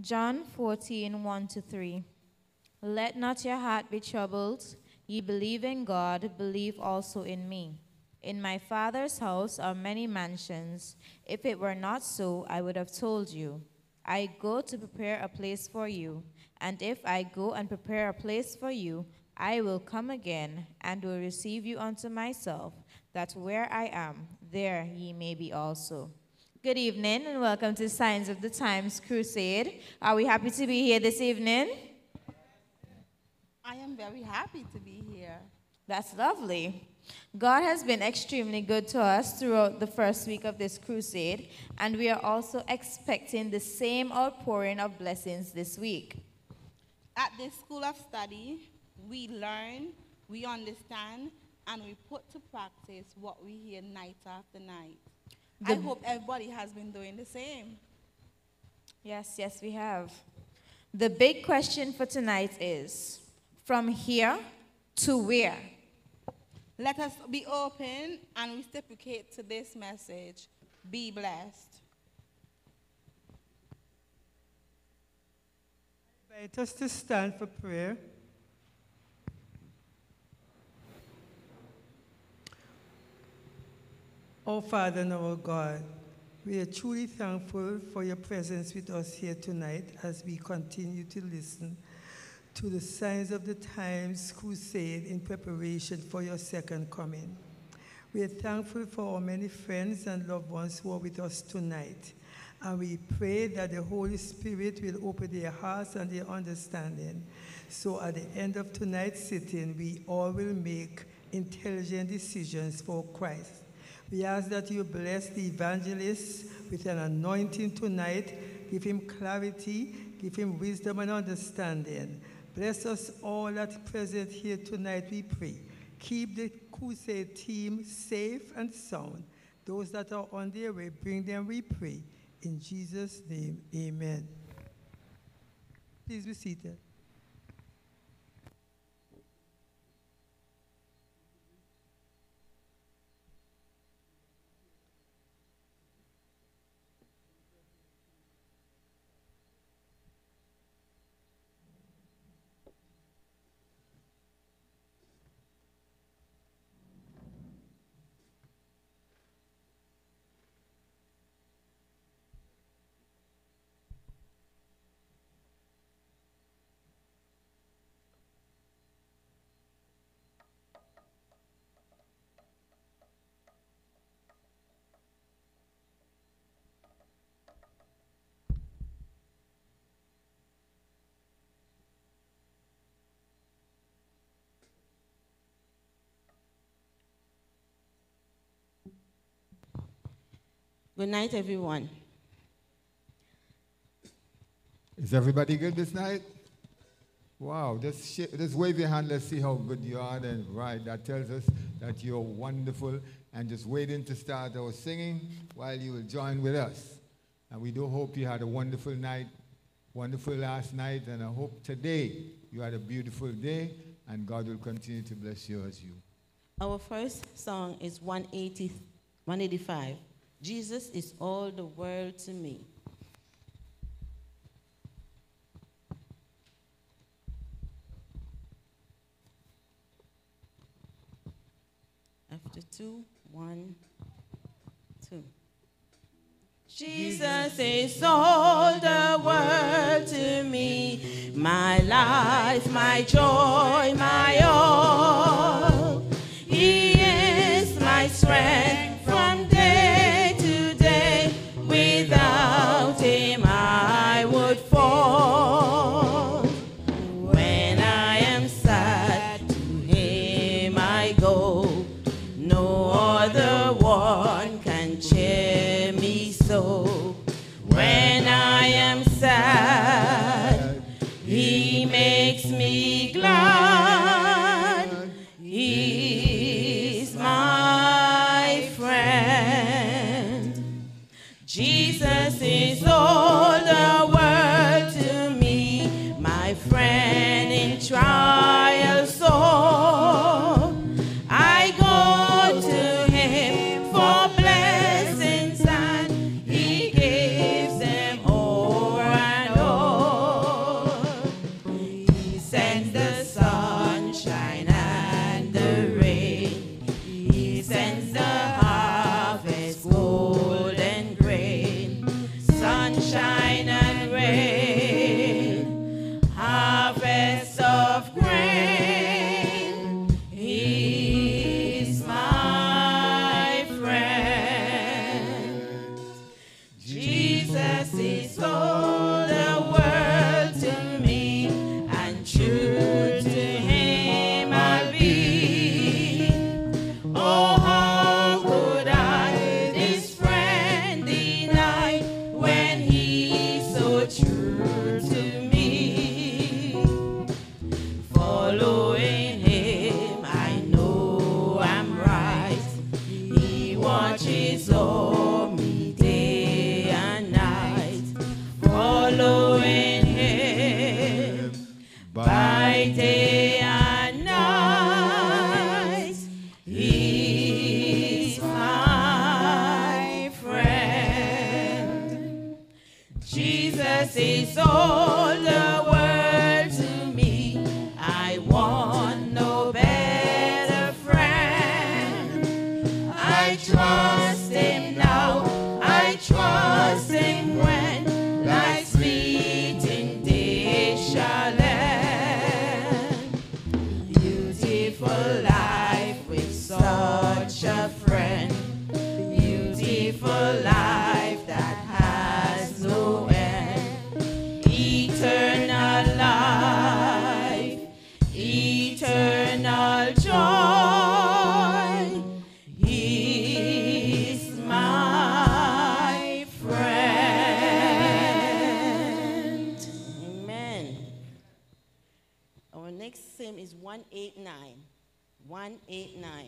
John 14, 1 to 3. Let not your heart be troubled. Ye believe in God, believe also in me. In my Father's house are many mansions. If it were not so, I would have told you. I go to prepare a place for you. And if I go and prepare a place for you, I will come again and will receive you unto myself, that where I am, there ye may be also. Good evening and welcome to Signs of the Times Crusade. Are we happy to be here this evening? I am very happy to be here. That's lovely. God has been extremely good to us throughout the first week of this crusade, and we are also expecting the same outpouring of blessings this week. At this school of study, we learn, we understand, and we put to practice what we hear night after night. I hope everybody has been doing the same. Yes, yes, we have. The big question for tonight is from here to where? Let us be open and reciprocate to this message. Be blessed. invite us to stand for prayer. Oh Father and our God, we are truly thankful for your presence with us here tonight as we continue to listen to the signs of the times crusade in preparation for your second coming. We are thankful for our many friends and loved ones who are with us tonight. And we pray that the Holy Spirit will open their hearts and their understanding. So at the end of tonight's sitting, we all will make intelligent decisions for Christ. We ask that you bless the evangelist with an anointing tonight. Give him clarity, give him wisdom and understanding. Bless us all that present here tonight, we pray. Keep the crusade team safe and sound. Those that are on their way, bring them, we pray. In Jesus' name, amen. Please be seated. Good night, everyone. Is everybody good this night? Wow, just, sh- just wave your hand, let's see how good you are. Then, right, that tells us that you're wonderful. And just waiting to start our singing while you will join with us. And we do hope you had a wonderful night, wonderful last night, and I hope today you had a beautiful day, and God will continue to bless you as you. Our first song is 180, 185. Jesus is all the world to me. After two, one, two. Jesus is all the world to me, my life, my joy, my all. Jesus is all the world. 189. Who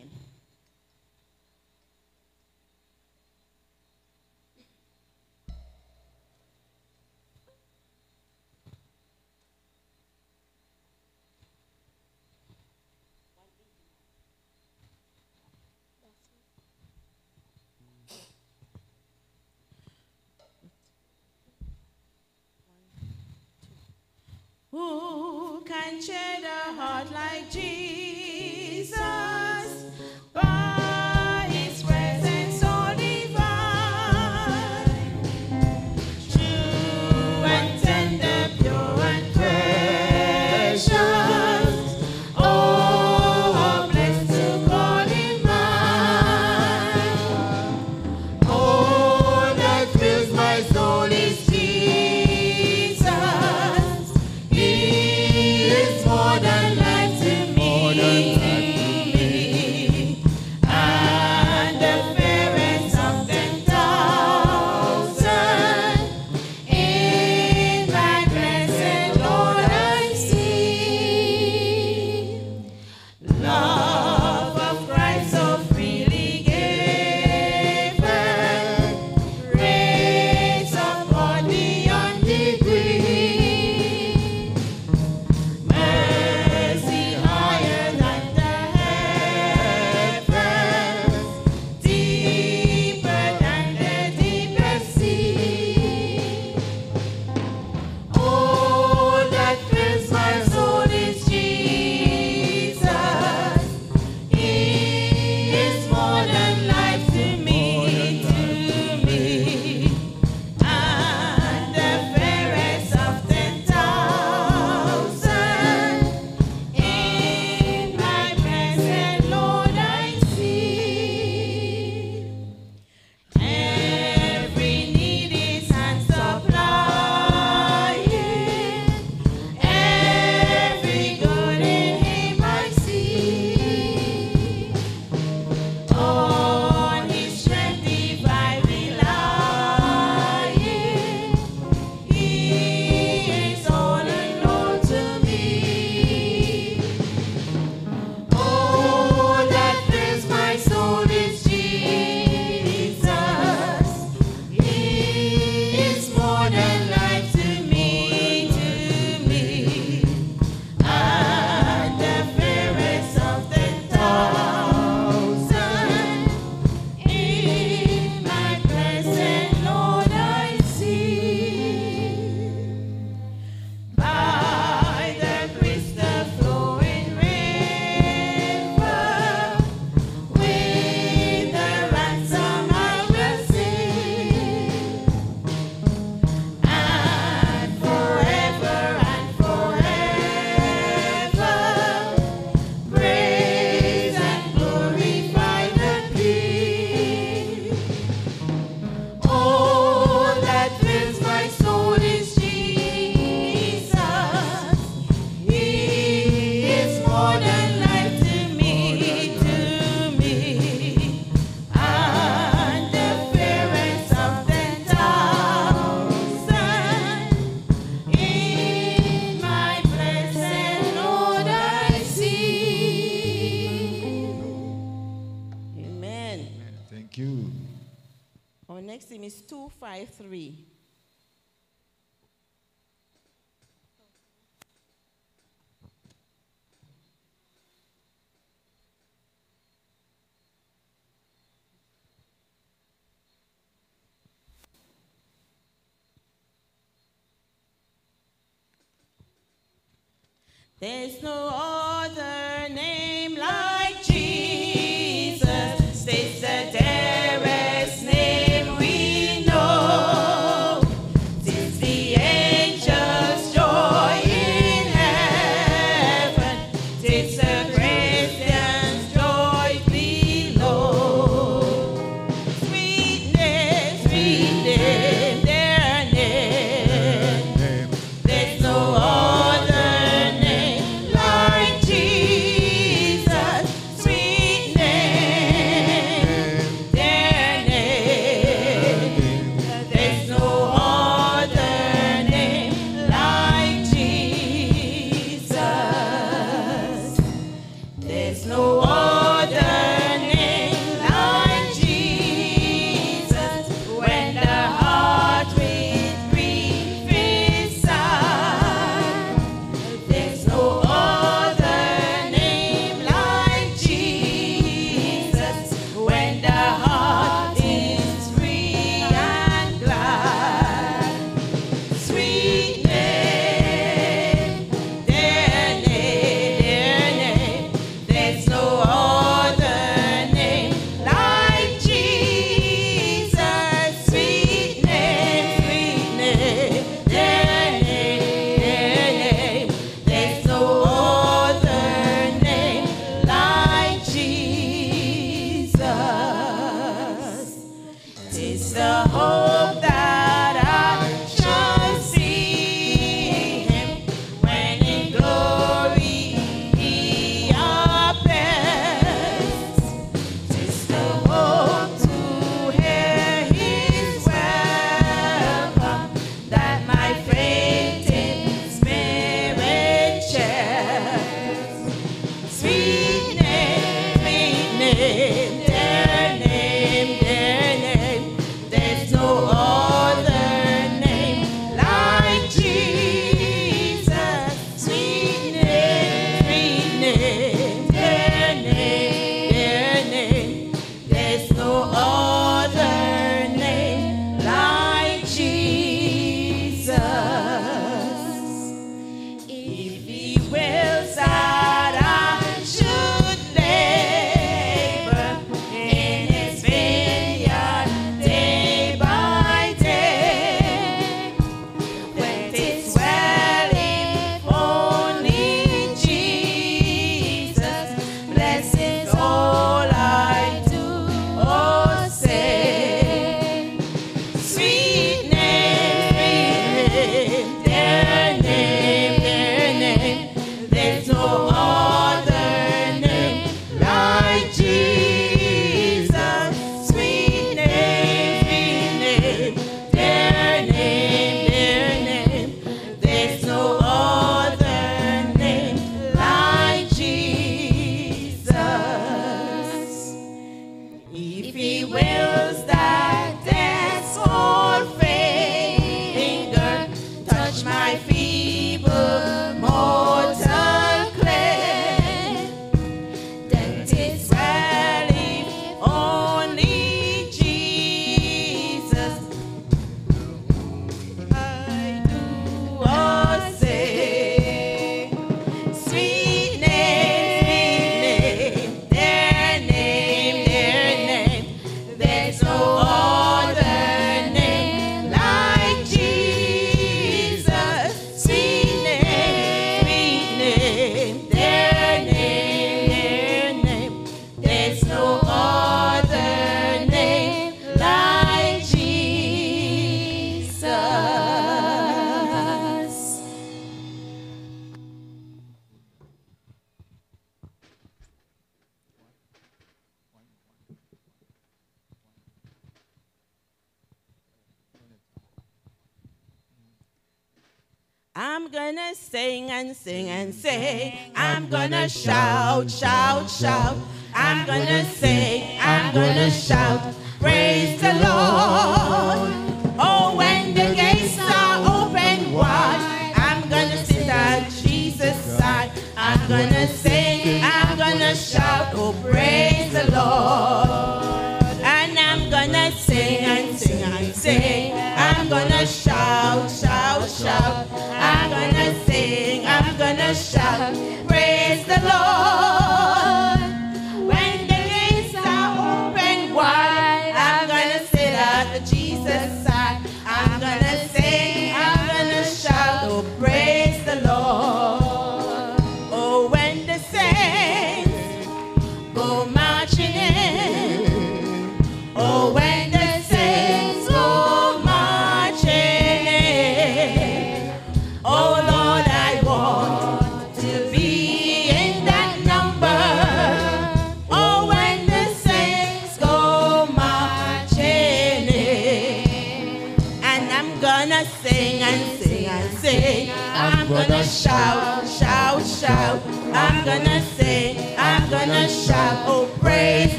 I'm gonna sing and sing and sing. I'm gonna shout, shout, shout. I'm gonna sing, I'm gonna shout.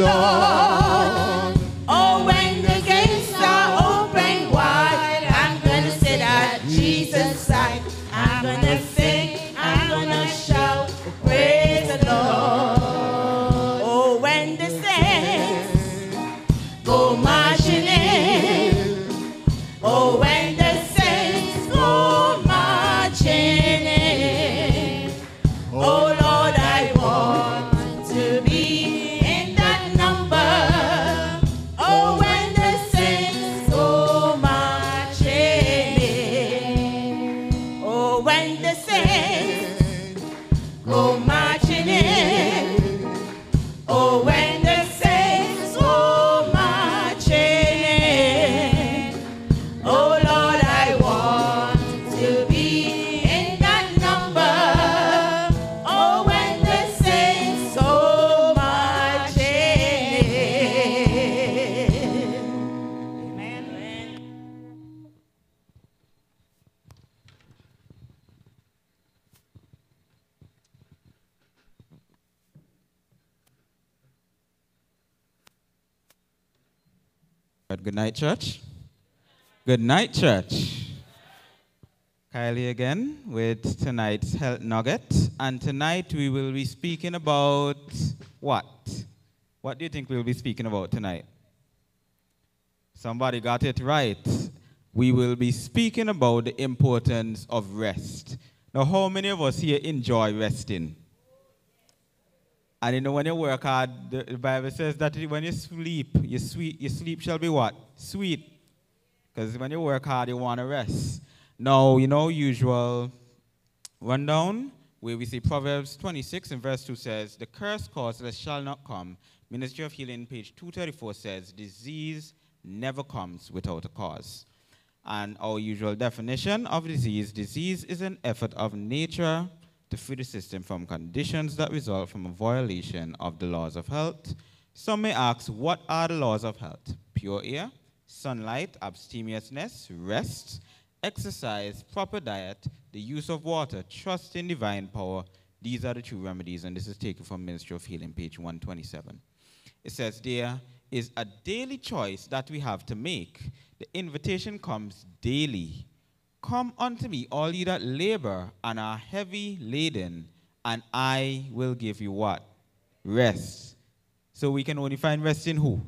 Lord. Church. Good night, church. Kylie again with tonight's health nugget. And tonight we will be speaking about what? What do you think we'll be speaking about tonight? Somebody got it right. We will be speaking about the importance of rest. Now, how many of us here enjoy resting? And know, when you work hard, the, the Bible says that when you sleep, your, sweet, your sleep shall be what? Sweet. Because when you work hard, you want to rest. Now, you know, usual rundown where we see Proverbs 26 and verse 2 says, The curse causeless shall not come. Ministry of Healing, page 234 says, Disease never comes without a cause. And our usual definition of disease disease is an effort of nature to free the system from conditions that result from a violation of the laws of health. Some may ask, what are the laws of health? Pure air, sunlight, abstemiousness, rest, exercise, proper diet, the use of water, trust in divine power. These are the true remedies, and this is taken from Ministry of Healing, page 127. It says, There is a daily choice that we have to make. The invitation comes daily. Come unto me, all ye that labor and are heavy laden, and I will give you what? Rest. So we can only find rest in who?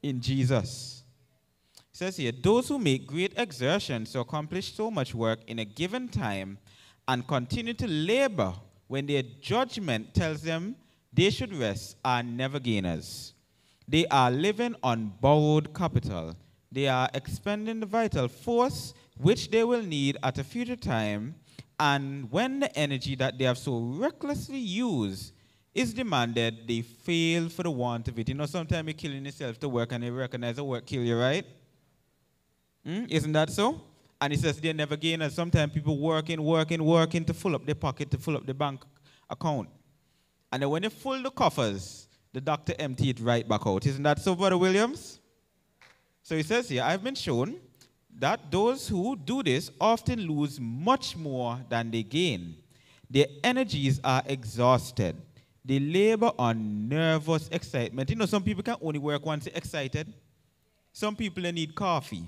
In Jesus. It says here, those who make great exertions to accomplish so much work in a given time and continue to labor when their judgment tells them they should rest are never gainers. They are living on borrowed capital. They are expending the vital force which they will need at a future time, and when the energy that they have so recklessly used is demanded, they fail for the want of it. You know, sometimes you're killing yourself to work and you recognize the work kill you, right? Hmm? Isn't that so? And he says they never gain. And sometimes people working, working, working to fill up their pocket, to fill up their bank account. And then when they fill the coffers, the doctor empty it right back out. Isn't that so, Brother Williams? So he says here, I've been shown that those who do this often lose much more than they gain. Their energies are exhausted. They labor on nervous excitement. You know, some people can only work once they're excited. Some people they need coffee.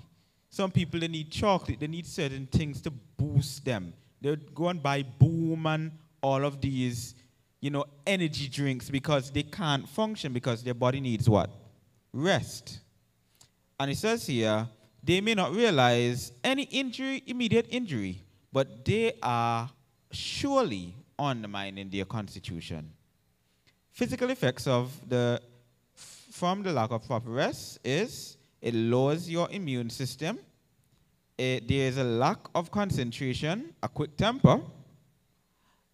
Some people they need chocolate. They need certain things to boost them. They go and buy Boom and all of these, you know, energy drinks because they can't function because their body needs what? Rest. And it says here, they may not realize any injury, immediate injury, but they are surely undermining their constitution. Physical effects of the from the lack of proper rest is it lowers your immune system. It, there is a lack of concentration, a quick temper,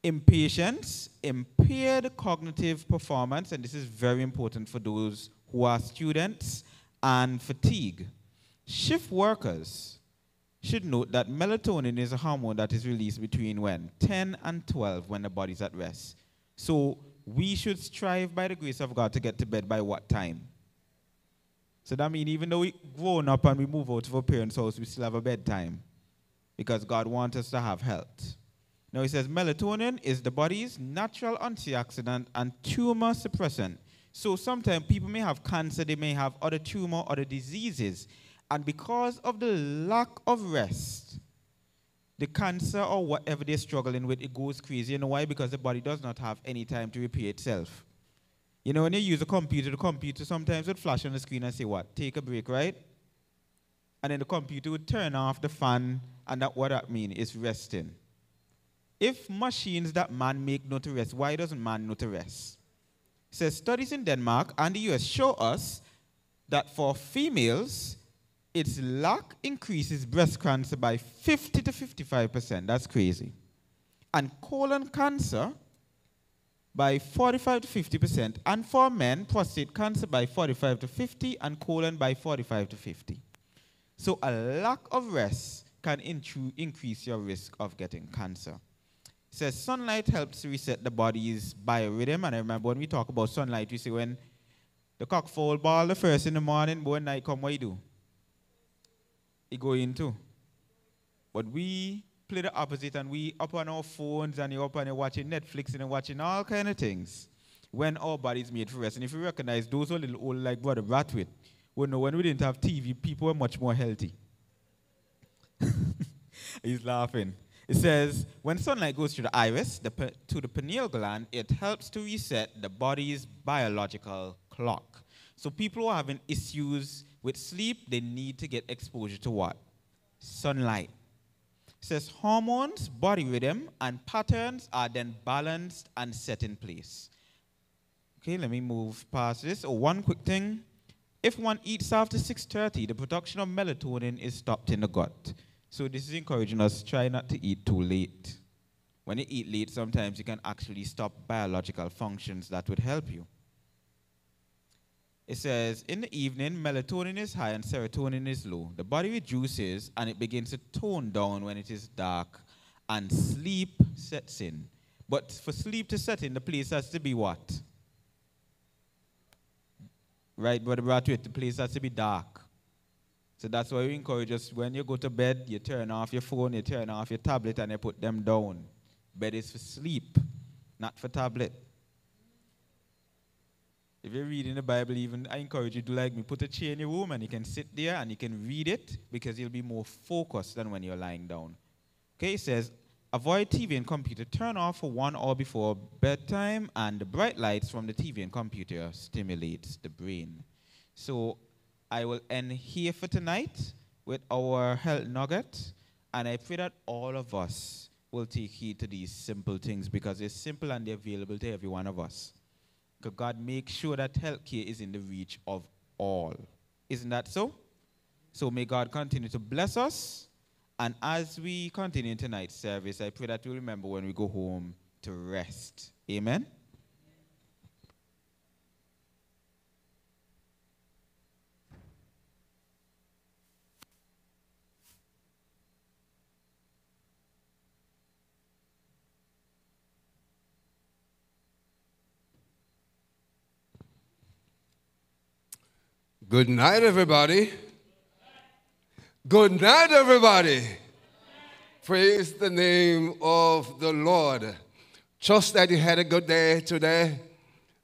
impatience, impaired cognitive performance, and this is very important for those who are students, and fatigue. Shift workers should note that melatonin is a hormone that is released between when? 10 and 12 when the body's at rest. So we should strive by the grace of God to get to bed by what time? So that means even though we grown up and we move out of our parents' house, we still have a bedtime because God wants us to have health. Now he says melatonin is the body's natural antioxidant and tumor suppressant. So sometimes people may have cancer, they may have other tumor, other diseases. And because of the lack of rest, the cancer or whatever they're struggling with, it goes crazy. You know why? Because the body does not have any time to repair itself. You know, when you use a computer, the computer sometimes would flash on the screen and say, what? Take a break, right? And then the computer would turn off the fan, and that what that means is resting. If machines that man make know to rest, why doesn't man know to rest? Says studies in Denmark and the US show us that for females, its lack increases breast cancer by 50 to 55%. That's crazy. And colon cancer by 45 to 50%. And for men, prostate cancer by 45 to 50 and colon by 45 to 50. So a lack of rest can increase your risk of getting cancer. It says sunlight helps reset the body's biorhythm. And I remember when we talk about sunlight, we say when the cock fowl bawl the first in the morning, when night come, what you do? It go into. But we play the opposite and we up on our phones and you up and you're watching Netflix and you're watching all kind of things when our bodies made for rest. And if you recognize those were little old like Brother Bratwit, we know when we didn't have TV, people were much more healthy. He's laughing. It says, when sunlight goes to the iris, the, to the pineal gland, it helps to reset the body's biological clock. So people who are having issues with sleep, they need to get exposure to what? Sunlight. It says hormones, body rhythm, and patterns are then balanced and set in place. Okay, let me move past this. Oh, one quick thing. If one eats after 6.30, the production of melatonin is stopped in the gut. So this is encouraging us, try not to eat too late. When you eat late, sometimes you can actually stop biological functions that would help you. It says, in the evening, melatonin is high and serotonin is low. The body reduces and it begins to tone down when it is dark and sleep sets in. But for sleep to set in, the place has to be what? Right, Brother Bratwit, the place has to be dark. So that's why we encourage us when you go to bed, you turn off your phone, you turn off your tablet, and you put them down. Bed is for sleep, not for tablet. If you're reading the Bible, even I encourage you to like me, put a chair in your room and you can sit there and you can read it because you'll be more focused than when you're lying down. Okay, it says, avoid TV and computer. Turn off for one hour before bedtime, and the bright lights from the TV and computer stimulates the brain. So I will end here for tonight with our health nugget, and I pray that all of us will take heed to these simple things because they're simple and they're available to every one of us. God make sure that healthcare is in the reach of all. Isn't that so? So may God continue to bless us. And as we continue tonight's service, I pray that we remember when we go home to rest. Amen. Good night, everybody. Good night, everybody. Praise the name of the Lord. Trust that you had a good day today.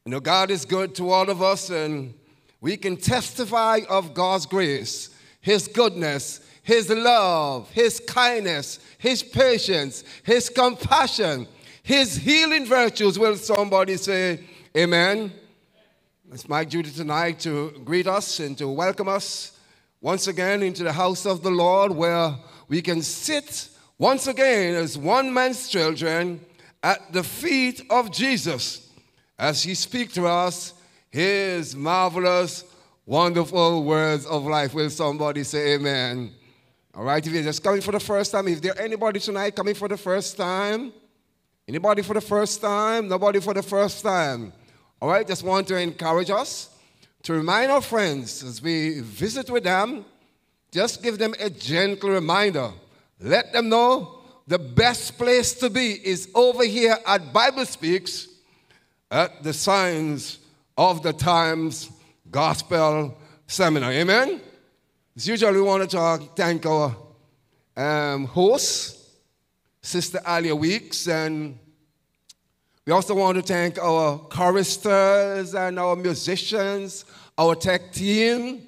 You know, God is good to all of us, and we can testify of God's grace, His goodness, His love, His kindness, His patience, His compassion, His healing virtues. Will somebody say, Amen? It's my duty tonight to greet us and to welcome us once again into the house of the Lord where we can sit once again as one man's children at the feet of Jesus as he speaks to us his marvelous, wonderful words of life. Will somebody say amen? All right, if you're just coming for the first time, if there anybody tonight coming for the first time, anybody for the first time, nobody for the first time. All right, just want to encourage us to remind our friends as we visit with them, just give them a gentle reminder. Let them know the best place to be is over here at Bible Speaks at the Signs of the Times Gospel Seminar. Amen? As usual, we want to talk, thank our um, host, Sister Alia Weeks, and we also want to thank our choristers and our musicians, our tech team,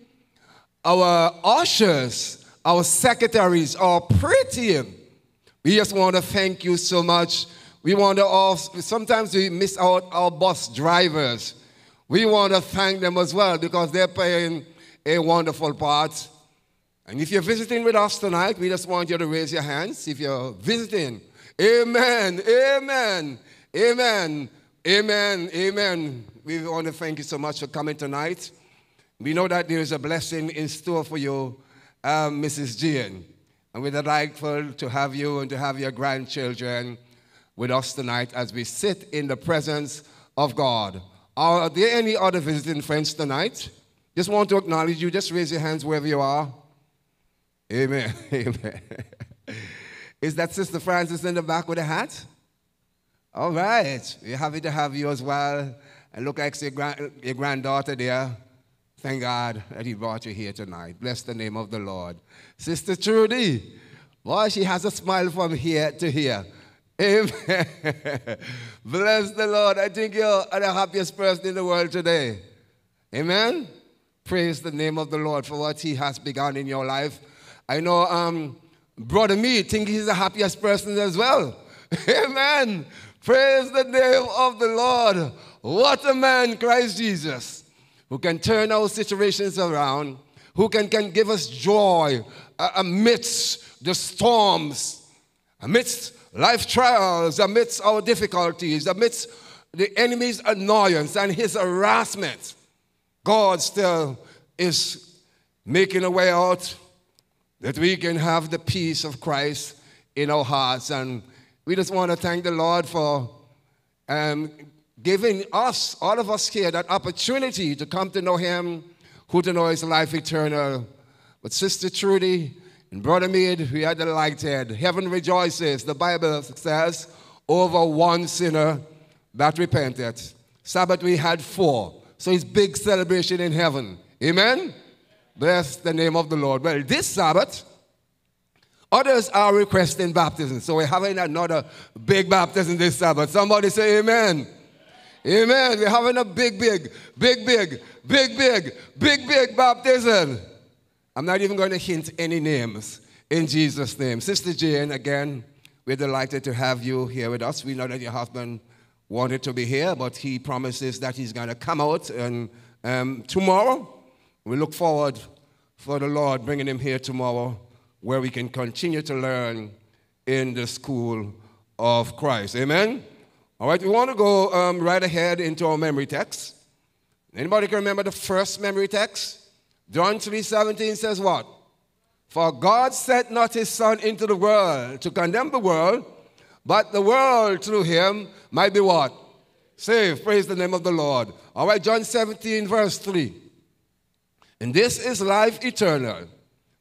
our ushers, our secretaries, our prayer. We just want to thank you so much. We want to also, sometimes we miss out our bus drivers. We want to thank them as well because they're playing a wonderful part. And if you're visiting with us tonight, we just want you to raise your hands. If you're visiting, amen, amen, amen, amen, amen. We want to thank you so much for coming tonight. We know that there is a blessing in store for you, um, Mrs. Jean. And we're delightful to have you and to have your grandchildren with us tonight as we sit in the presence of God. Are there any other visiting friends tonight? Just want to acknowledge you. Just raise your hands wherever you are. Amen. Amen. Is that Sister Francis in the back with a hat? All right. We're happy to have you as well. And look like your, grand, your granddaughter there. Thank God that He brought you here tonight. Bless the name of the Lord. Sister Trudy, boy, she has a smile from here to here. Amen. Bless the Lord. I think you're the happiest person in the world today. Amen. Praise the name of the Lord for what He has begun in your life. I know um, Brother Mead think he's the happiest person as well. Amen. Praise the name of the Lord. What a man, Christ Jesus, who can turn our situations around, who can, can give us joy uh, amidst the storms, amidst life trials, amidst our difficulties, amidst the enemy's annoyance and his harassment. God still is making a way out that we can have the peace of Christ in our hearts. And we just want to thank the Lord for um, giving us, all of us here, that opportunity to come to know Him, who to know His life eternal. But Sister Trudy and Brother Mead, we are delighted. Heaven rejoices, the Bible says, over one sinner that repented. Sabbath we had four. So it's big celebration in heaven. Amen? Bless the name of the Lord. Well, this Sabbath, others are requesting baptism. So we're having another big baptism this Sabbath. Somebody say amen. Amen. We're having a big, big, big, big, big, big, big, big baptism. I'm not even going to hint any names in Jesus' name. Sister Jane, again, we're delighted to have you here with us. We know that your husband wanted to be here, but he promises that he's going to come out and um, tomorrow we look forward for the Lord bringing him here tomorrow where we can continue to learn in the school of Christ. Amen? All right, we want to go um, right ahead into our memory text. Anybody can remember the first memory text? John 3:17 says what? For God sent not his son into the world to condemn the world, but the world through him might be what? Saved. Praise the name of the Lord. All right, John 17, verse 3. And this is life eternal,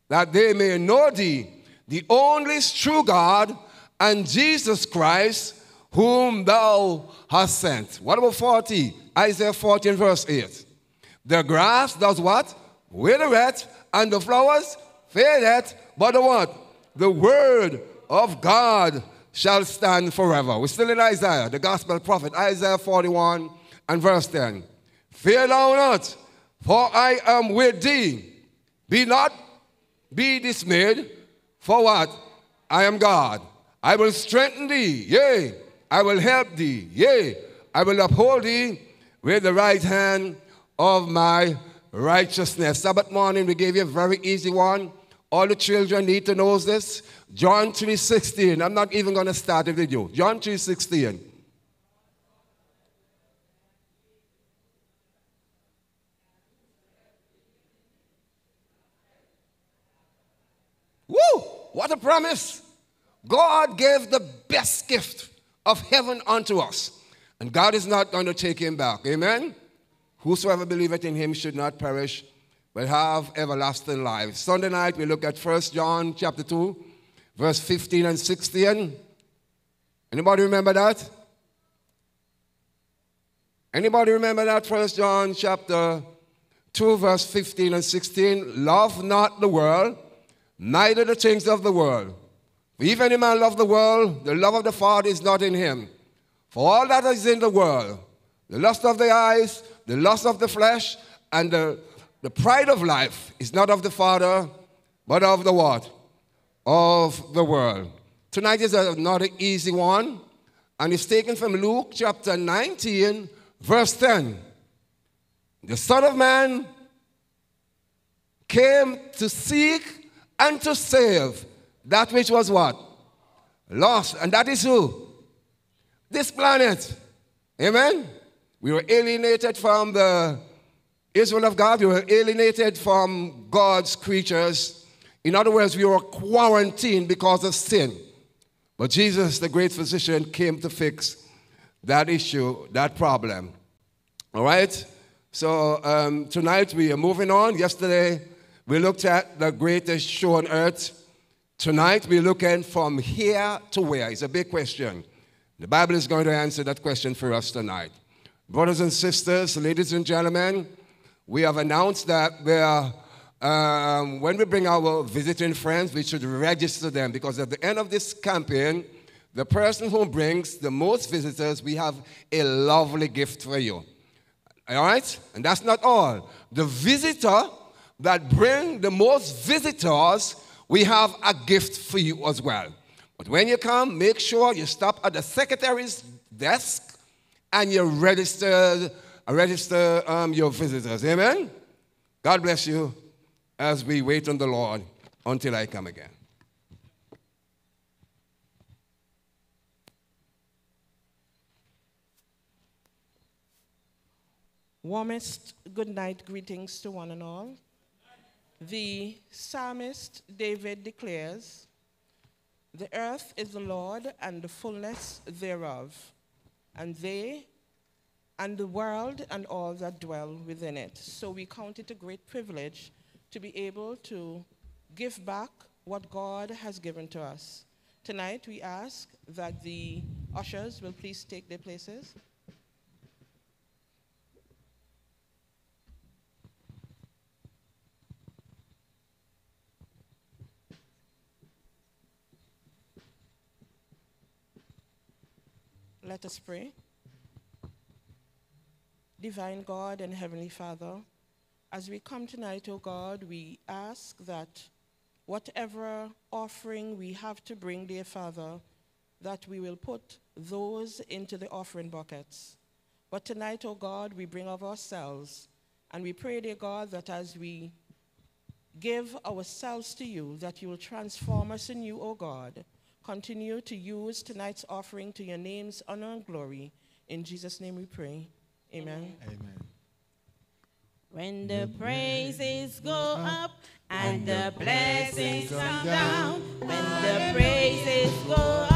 that they may know thee, the only true God, and Jesus Christ, whom thou hast sent. What about 40? Isaiah 14, verse 8. The grass does what? Withereth, and the flowers fadeth, but the what? The word of God shall stand forever. We're still in Isaiah, the gospel prophet, Isaiah 41 and verse 10. Fear thou not, for I am with thee. Be not, be dismayed, for what? I am God. I will strengthen thee, yea, I will help thee, yea, I will uphold thee with the right hand of my righteousness. Sabbath morning, we gave you a very easy one. All the children need to know this. John 3.16. I'm not even going to start with you. John 3.16. What a promise! God gave the best gift of heaven unto us. And God is not going to take him back. Amen? Whosoever believeth in him should not perish, but have everlasting life. Sunday night we look at 1 John chapter 2, verse 15 and 16. Anybody remember that? Anybody remember that? 1 John chapter 2, verse 15 and 16. Love not the world, neither the things of the world. For if any man love the world, the love of the Father is not in him. For all that is in the world, the lust of the eyes, the lust of the flesh, and the, the pride of life is not of the Father, but of the what? Of the world. Tonight is another easy one, and it's taken from Luke chapter 19, verse 10. The Son of Man came to seek and to save that which was what? Lost. And that is who? This planet. Amen? We were alienated from the Israel of God. We were alienated from God's creatures. In other words, we were quarantined because of sin. But Jesus, the great physician, came to fix that issue, that problem. All right? So um, tonight we are moving on. Yesterday we looked at the greatest show on earth. Tonight we're looking from here to where. It's a big question. The Bible is going to answer that question for us tonight. Brothers and sisters, ladies and gentlemen, we have announced that we are, um, when we bring our visiting friends, we should register them because at the end of this campaign, the person who brings the most visitors, we have a lovely gift for you. All right? And that's not all. The visitor that bring the most visitors, we have a gift for you as well. But when you come, make sure you stop at the secretary's desk and you register, register um, your visitors. Amen? God bless you as we wait on the Lord until I come again. Warmest good night greetings to one and all. The psalmist David declares, The earth is the Lord and the fullness thereof, and they and the world and all that dwell within it. So we count it a great privilege to be able to give back what God has given to us. Tonight we ask that the ushers will please take their places. Let us pray. Divine God and Heavenly Father, as we come tonight, O oh God, we ask that whatever offering we have to bring, dear Father, that we will put those into the offering buckets. But tonight, O oh God, we bring of ourselves, and we pray, dear God, that as we give ourselves to you, that you will transform us in you, O oh God, continue to use tonight's offering to your name's honor and glory. In Jesus' name we pray. Amen. Amen. When the praises go up and the blessings come down, when the praises go up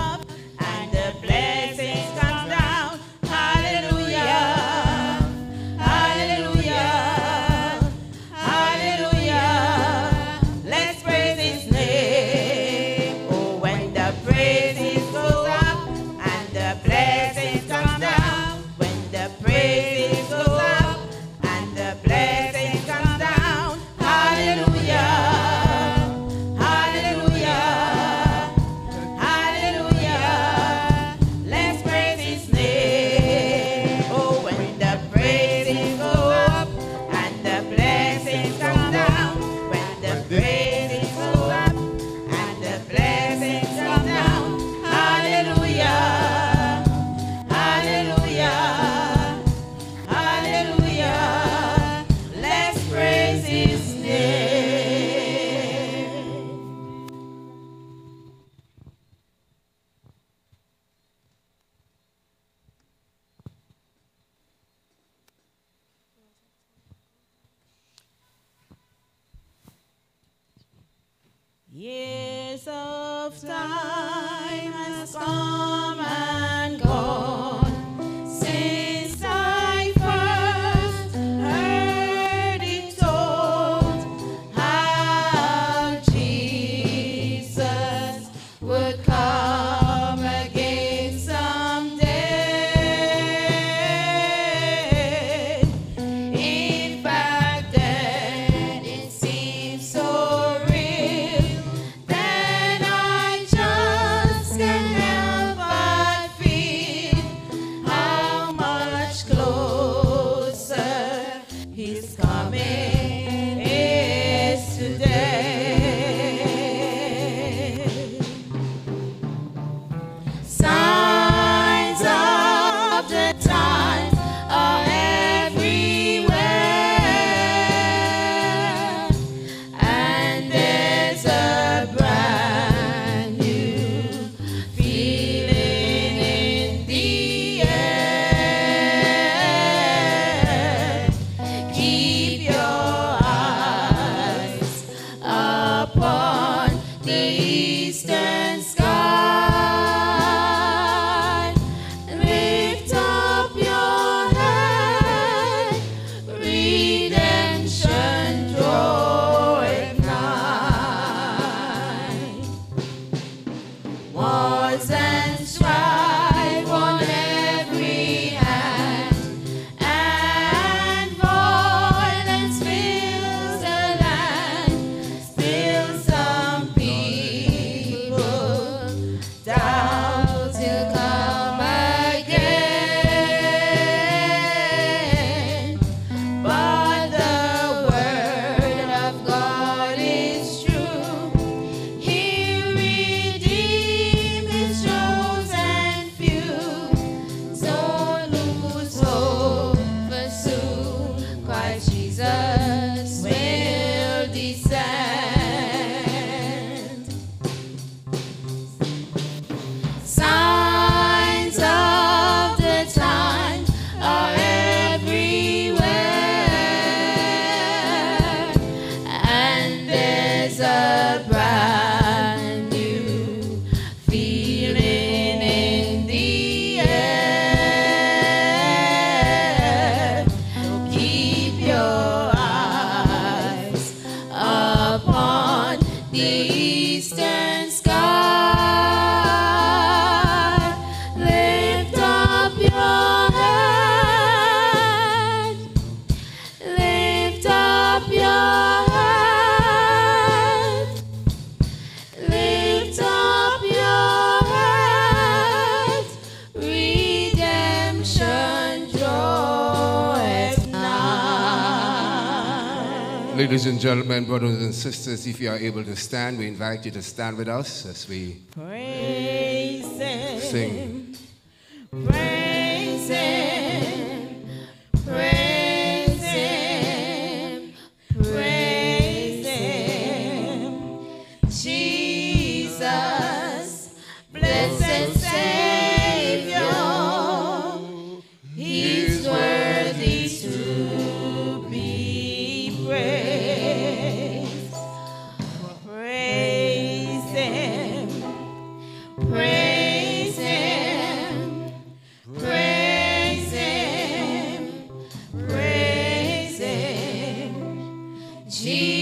sisters, if you are able to stand, we invite you to stand with us as we Praise sing. Jesus,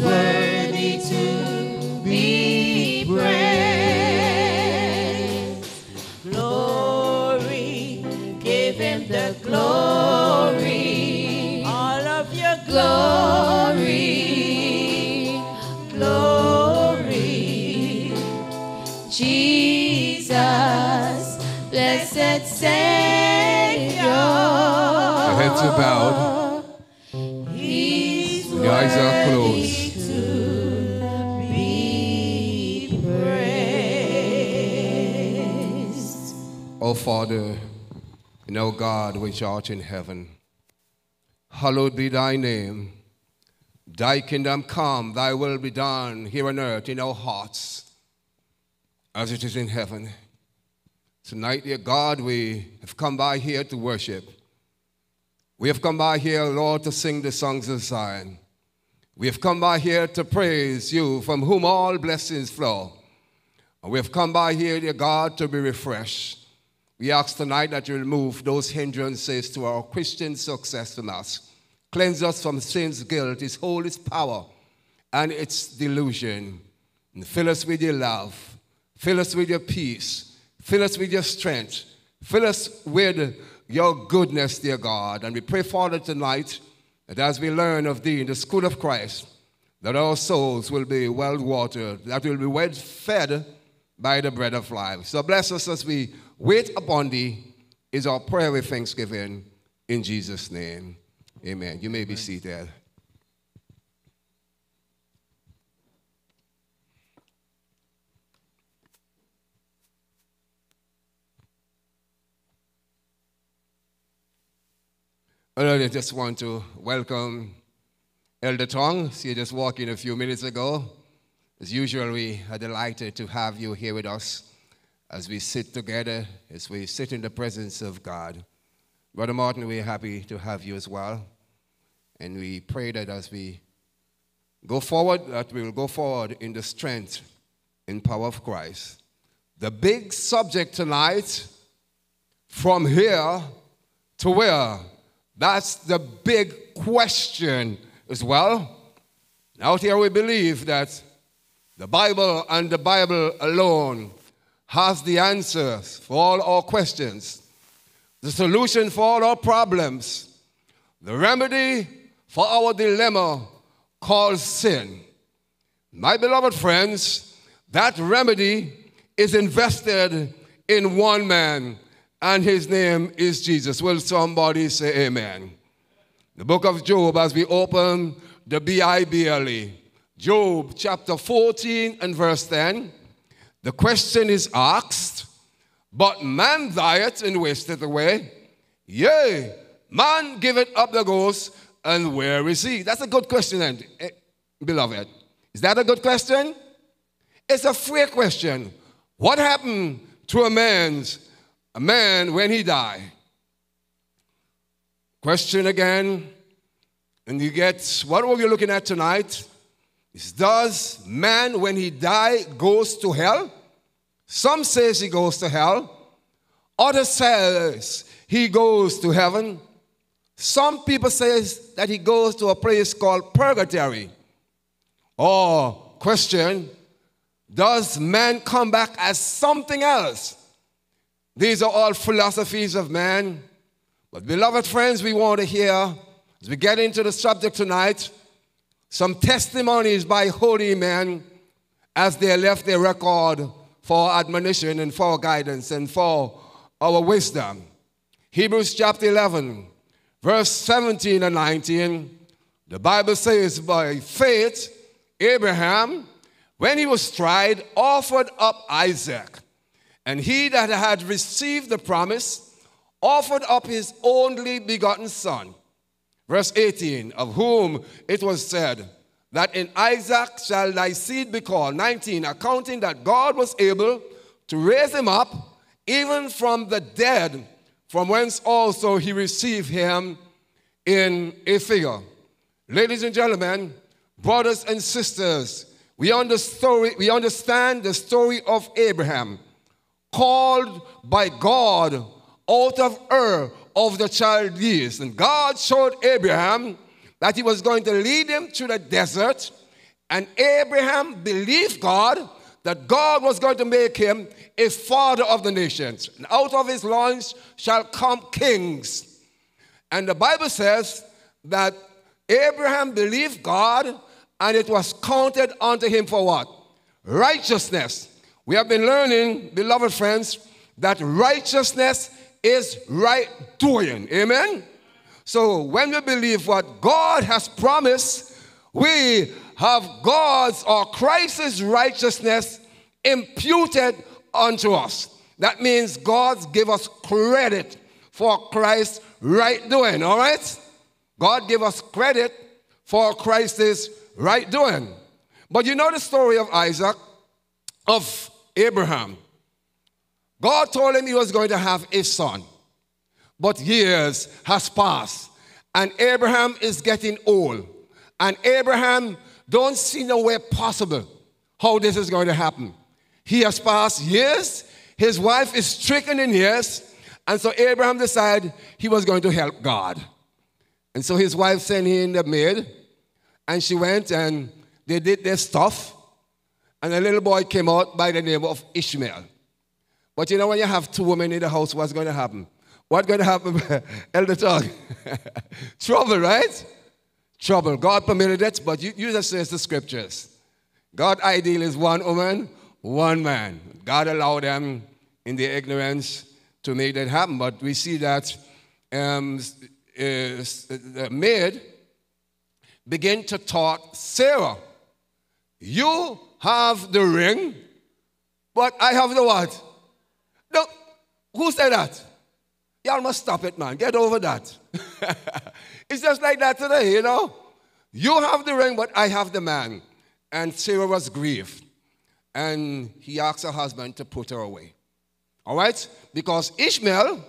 He's Father, and O God which art in heaven, hallowed be thy name. Thy kingdom come, thy will be done here on earth in our hearts as it is in heaven. Tonight, dear God, we have come by here to worship. We have come by here, Lord, to sing the songs of Zion. We have come by here to praise you, from whom all blessings flow. And we have come by here, dear God, to be refreshed. We ask tonight that you remove those hindrances to our Christian success from us. Cleanse us from sin's guilt, its hold, its power, and its delusion. And fill us with your love. Fill us with your peace. Fill us with your strength. Fill us with your goodness, dear God. And we pray, Father, tonight that as we learn of thee in the school of Christ, that our souls will be well watered, that we'll be well fed by the bread of life. So bless us as we wait upon thee, is our prayer with thanksgiving in Jesus' name. Amen. You may be seated. Well, I just want to welcome Elder Tong. See you just walking a few minutes ago. As usual, we are delighted to have you here with us as we sit together, as we sit in the presence of God. Brother Martin, we're happy to have you as well. And we pray that as we go forward, that we will go forward in the strength and power of Christ. The big subject tonight, from here to where? That's the big question as well. Out here, we believe that the Bible and the Bible alone has the answers for all our questions, the solution for all our problems, the remedy for our dilemma called sin. My beloved friends, that remedy is invested in one man, and his name is Jesus. Will somebody say amen? The book of Job, as we open the B-I-B-L-E, Job chapter 14 and verse 10, the question is asked, but man dieth and wasteth away. Yea, man giveth up the ghost, and where is he? That's a good question, and eh, beloved. Is that a good question? It's a free question. What happened to a man's a man when he died? Question again. And you get what were we looking at tonight? Is does man when he die goes to hell? Some says he goes to hell. Others says he goes to heaven. Some people says that he goes to a place called purgatory. Or question, does man come back as something else? These are all philosophies of man. But, beloved friends, we want to hear, as we get into the subject tonight, some testimonies by holy men as they left their record for admonition and for guidance and for our wisdom. Hebrews chapter 11, verse 17 and 19, the Bible says, By faith, Abraham, when he was tried, offered up Isaac. And he that had received the promise offered up his only begotten son. Verse 18, of whom it was said, that in Isaac shall thy seed be called. 19, accounting that God was able to raise him up even from the dead, from whence also he received him in a figure. Ladies and gentlemen, brothers and sisters, we, we understand the story of Abraham, called by God out of Ur of the Chaldees. And God showed Abraham that he was going to lead him through the desert. And Abraham believed God that God was going to make him a father of the nations. And out of his loins shall come kings. And the Bible says that Abraham believed God and it was counted unto him for what? Righteousness. We have been learning, beloved friends, that righteousness is right doing. Amen? So when we believe what God has promised, we have God's or Christ's righteousness imputed unto us. That means God give us credit for Christ's right doing, all right? God give us credit for Christ's right doing. But you know the story of Isaac, of Abraham. God told him he was going to have a son. But years has passed, and Abraham is getting old. And Abraham don't see no way possible how this is going to happen. He has passed years, his wife is stricken in years, and so Abraham decided he was going to help God. And so his wife sent him the maid, and she went and they did their stuff, and a little boy came out by the name of Ishmael. But you know, when you have two women in the house, what's going to happen? What's going to happen, Elder Tug? Trouble, right? Trouble. God permitted it, but you, you just says the scriptures. God ideal is one woman, one man. God allowed them in their ignorance to make that happen. But we see that um, maid began to taught Sarah, you have the ring, but I have the what? Who said that? Y'all must stop it, man. Get over that. it's just like that today, you know. You have the ring, but I have the man. And Sarah was grieved. And he asked her husband to put her away. All right? Because Ishmael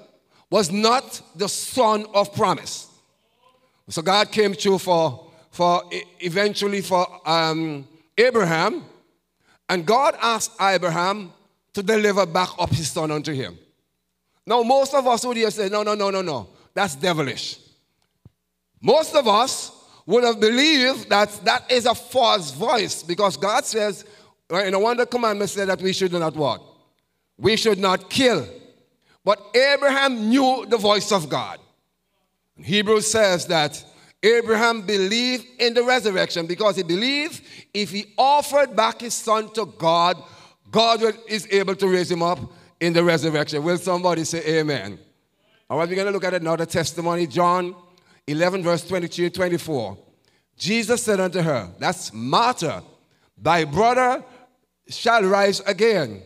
was not the son of promise. So God came through for, for eventually for um, Abraham. And God asked Abraham to deliver back up his son unto him. Now, most of us would have said, no, no, no, no, no. That's devilish. Most of us would have believed that that is a false voice because God says, in one of the commandments said that we should not what? We should not kill. But Abraham knew the voice of God. Hebrews says that Abraham believed in the resurrection because he believed if he offered back his son to God, God is able to raise him up in the resurrection. Will somebody say amen? All right, we're going to look at another testimony. John 11, verse 22 and 24. Jesus said unto her, That's Martha, thy brother shall rise again.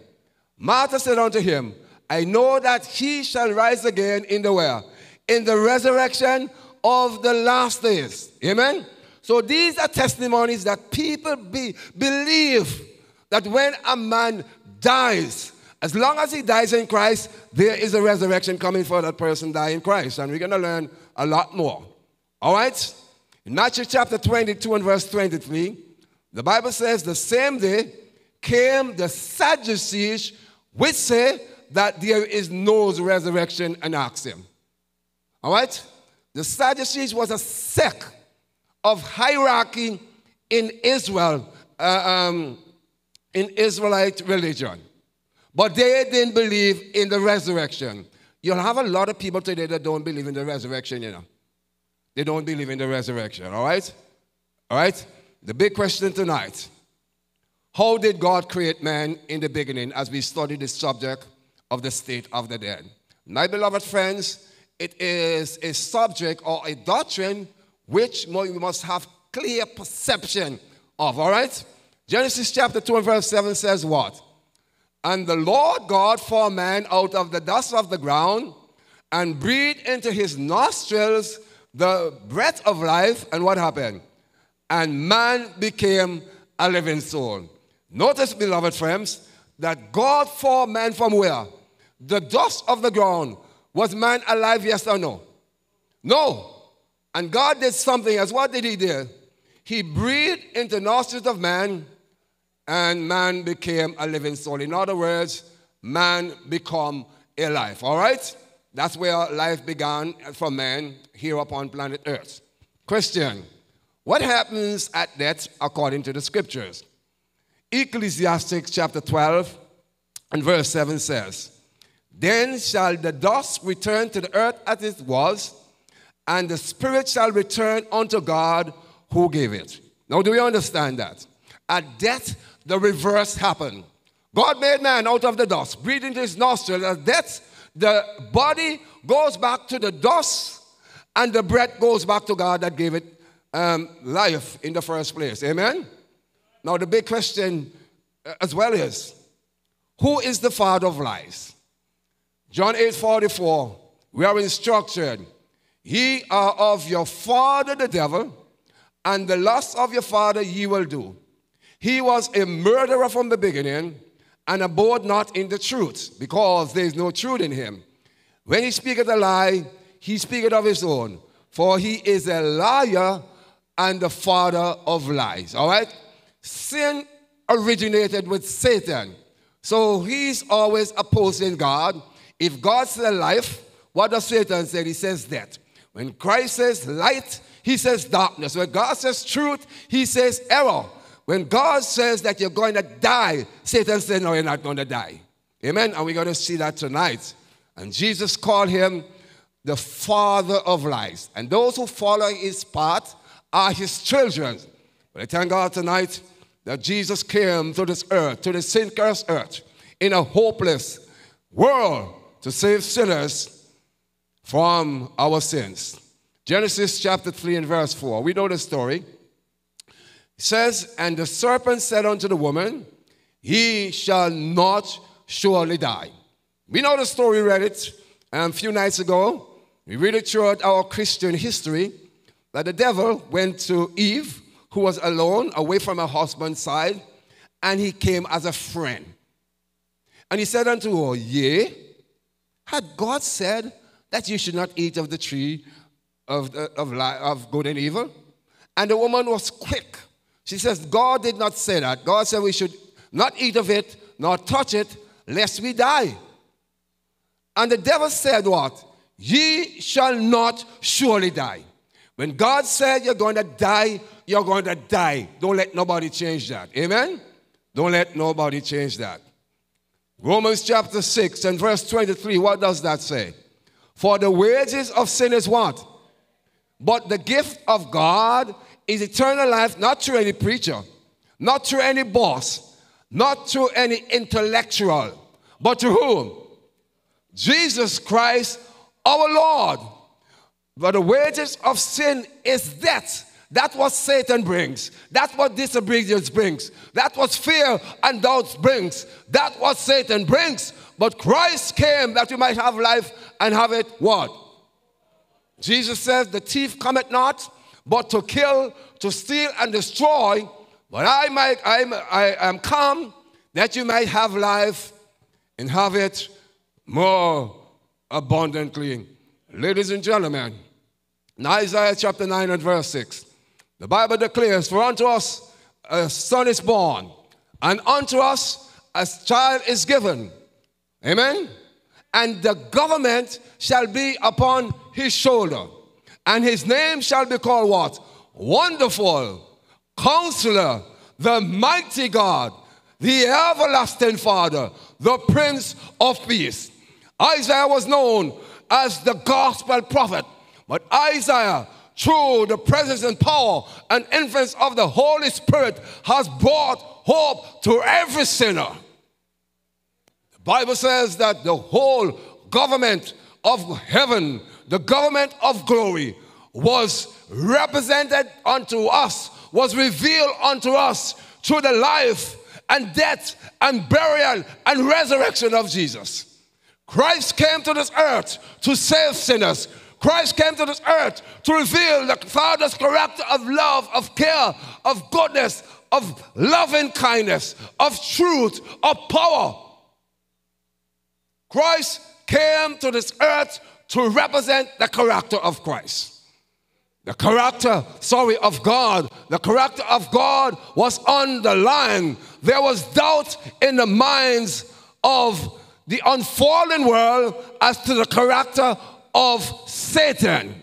Martha said unto him, I know that he shall rise again in the where? In the resurrection of the last days. Amen? So these are testimonies that people be, believe that when a man dies, as long as he dies in Christ, there is a resurrection coming for that person dying in Christ. And we're going to learn a lot more. All right? In Matthew chapter 22 and verse 23, the Bible says, The same day came the Sadducees, which say that there is no resurrection, and asked him. All right? The Sadducees was a sect of hierarchy in Israel, uh, um, in Israelite religion. But they didn't believe in the resurrection. You'll have a lot of people today that don't believe in the resurrection, you know. They don't believe in the resurrection, all right? All right? The big question tonight How did God create man in the beginning as we study the subject of the state of the dead? My beloved friends, it is a subject or a doctrine which we must have clear perception of, all right? Genesis chapter 2 and verse 7 says what? And the Lord God formed man out of the dust of the ground and breathed into his nostrils the breath of life. And what happened? And man became a living soul. Notice, beloved friends, that God formed man from where? The dust of the ground. Was man alive, yes or no? No. And God did something else. What did he do? He breathed into nostrils of man and man became a living soul. In other words, man become a life. All right? That's where life began for man here upon planet Earth. Question What happens at death according to the scriptures? Ecclesiastes chapter 12 and verse 7 says, Then shall the dust return to the earth as it was, and the spirit shall return unto God who gave it. Now, do we understand that? At death, the reverse happened. God made man out of the dust, breathed into his nostrils. At death, the body goes back to the dust, and the breath goes back to God that gave it um, life in the first place. Amen? Now, the big question uh, as well is who is the father of lies? John 8 44, we are instructed, Ye are of your father the devil, and the lust of your father ye will do. He was a murderer from the beginning and abode not in the truth, because there is no truth in him. When he speaketh a lie, he speaketh of his own, for he is a liar and the father of lies. All right? Sin originated with Satan. So he's always opposing God. If God says life, what does Satan say? He says death. When Christ says light, he says darkness. When God says truth, he says error. When God says that you're going to die, Satan says, No, you're not going to die. Amen. And we're going to see that tonight. And Jesus called him the father of lies. And those who follow his path are his children. But I thank God tonight that Jesus came to this earth, to the sin cursed earth, in a hopeless world to save sinners from our sins. Genesis chapter 3 and verse 4. We know the story. It says, And the serpent said unto the woman, He shall not surely die. We know the story, read it um, a few nights ago. We read it throughout our Christian history that the devil went to Eve, who was alone, away from her husband's side, and he came as a friend. And he said unto her, Yea, had God said that you should not eat of the tree of, the, of, of good and evil? And the woman was quick she says, God did not say that. God said we should not eat of it, nor touch it, lest we die. And the devil said, What? Ye shall not surely die. When God said you're going to die, you're going to die. Don't let nobody change that. Amen? Don't let nobody change that. Romans chapter 6 and verse 23, what does that say? For the wages of sin is what? But the gift of God is eternal life not through any preacher, not through any boss, not through any intellectual, but to whom? Jesus Christ our Lord. But the wages of sin is death. That's what Satan brings. That's what disobedience brings. That's what fear and doubts brings. That's what Satan brings. But Christ came that we might have life and have it what? Jesus says, The thief cometh not but to kill, to steal, and destroy. But I might, I'm, I am come that you might have life and have it more abundantly. Ladies and gentlemen, in Isaiah chapter 9 and verse 6, the Bible declares, For unto us a son is born, and unto us a child is given. Amen? And the government shall be upon his shoulder And his name shall be called what? Wonderful, Counselor, the mighty God, the everlasting Father, the Prince of Peace. Isaiah was known as the gospel prophet, but Isaiah, through the presence and power and influence of the Holy Spirit, has brought hope to every sinner. The Bible says that the whole government of heaven, the government of glory, was represented unto us, was revealed unto us through the life and death and burial and resurrection of Jesus. Christ came to this earth to save sinners. Christ came to this earth to reveal the Father's character of love, of care, of goodness, of loving kindness, of truth, of power. Christ came to this earth to represent the character of Christ. The character, sorry, of God. The character of God was on the line. There was doubt in the minds of the unfallen world as to the character of Satan.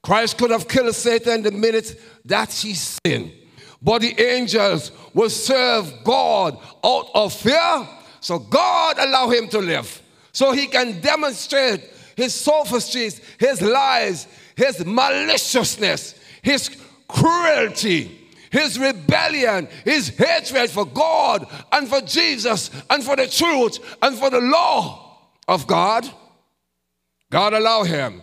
Christ could have killed Satan the minute that he sinned. But the angels will serve God out of fear. So God allow him to live. So he can demonstrate his sophistries, his lies, his maliciousness, his cruelty, his rebellion, his hatred for God and for Jesus and for the truth and for the law of God. God allow him.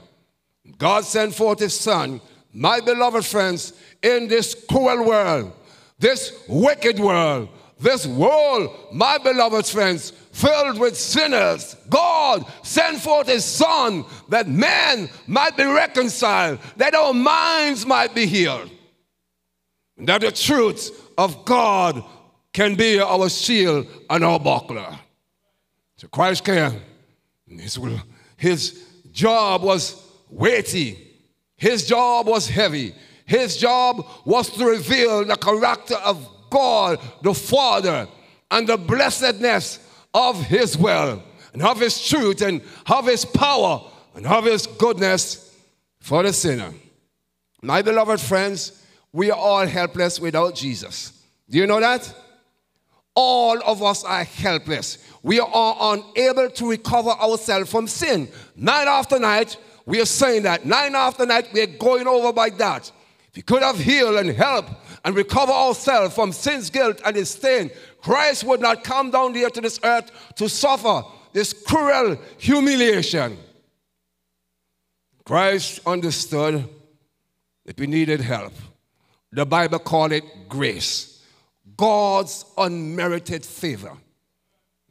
God sent forth his son, my beloved friends, in this cruel world, this wicked world, this world, my beloved friends, filled with sinners, God sent forth his son that man might be reconciled, that our minds might be healed, that the truth of God can be our shield and our buckler. So Christ came. His, his job was weighty. His job was heavy. His job was to reveal the character of God the Father and the blessedness of his will and of his truth and of his power and of his goodness for the sinner. My beloved friends, we are all helpless without Jesus. Do you know that? All of us are helpless. We are unable to recover ourselves from sin. Night after night, we are saying that. Night after night, we are going over by that. If we could have healed and helped and recover ourselves from sin's guilt and its stain, Christ would not come down here to this earth to suffer this cruel humiliation. Christ understood that we needed help. The Bible called it grace, God's unmerited favor.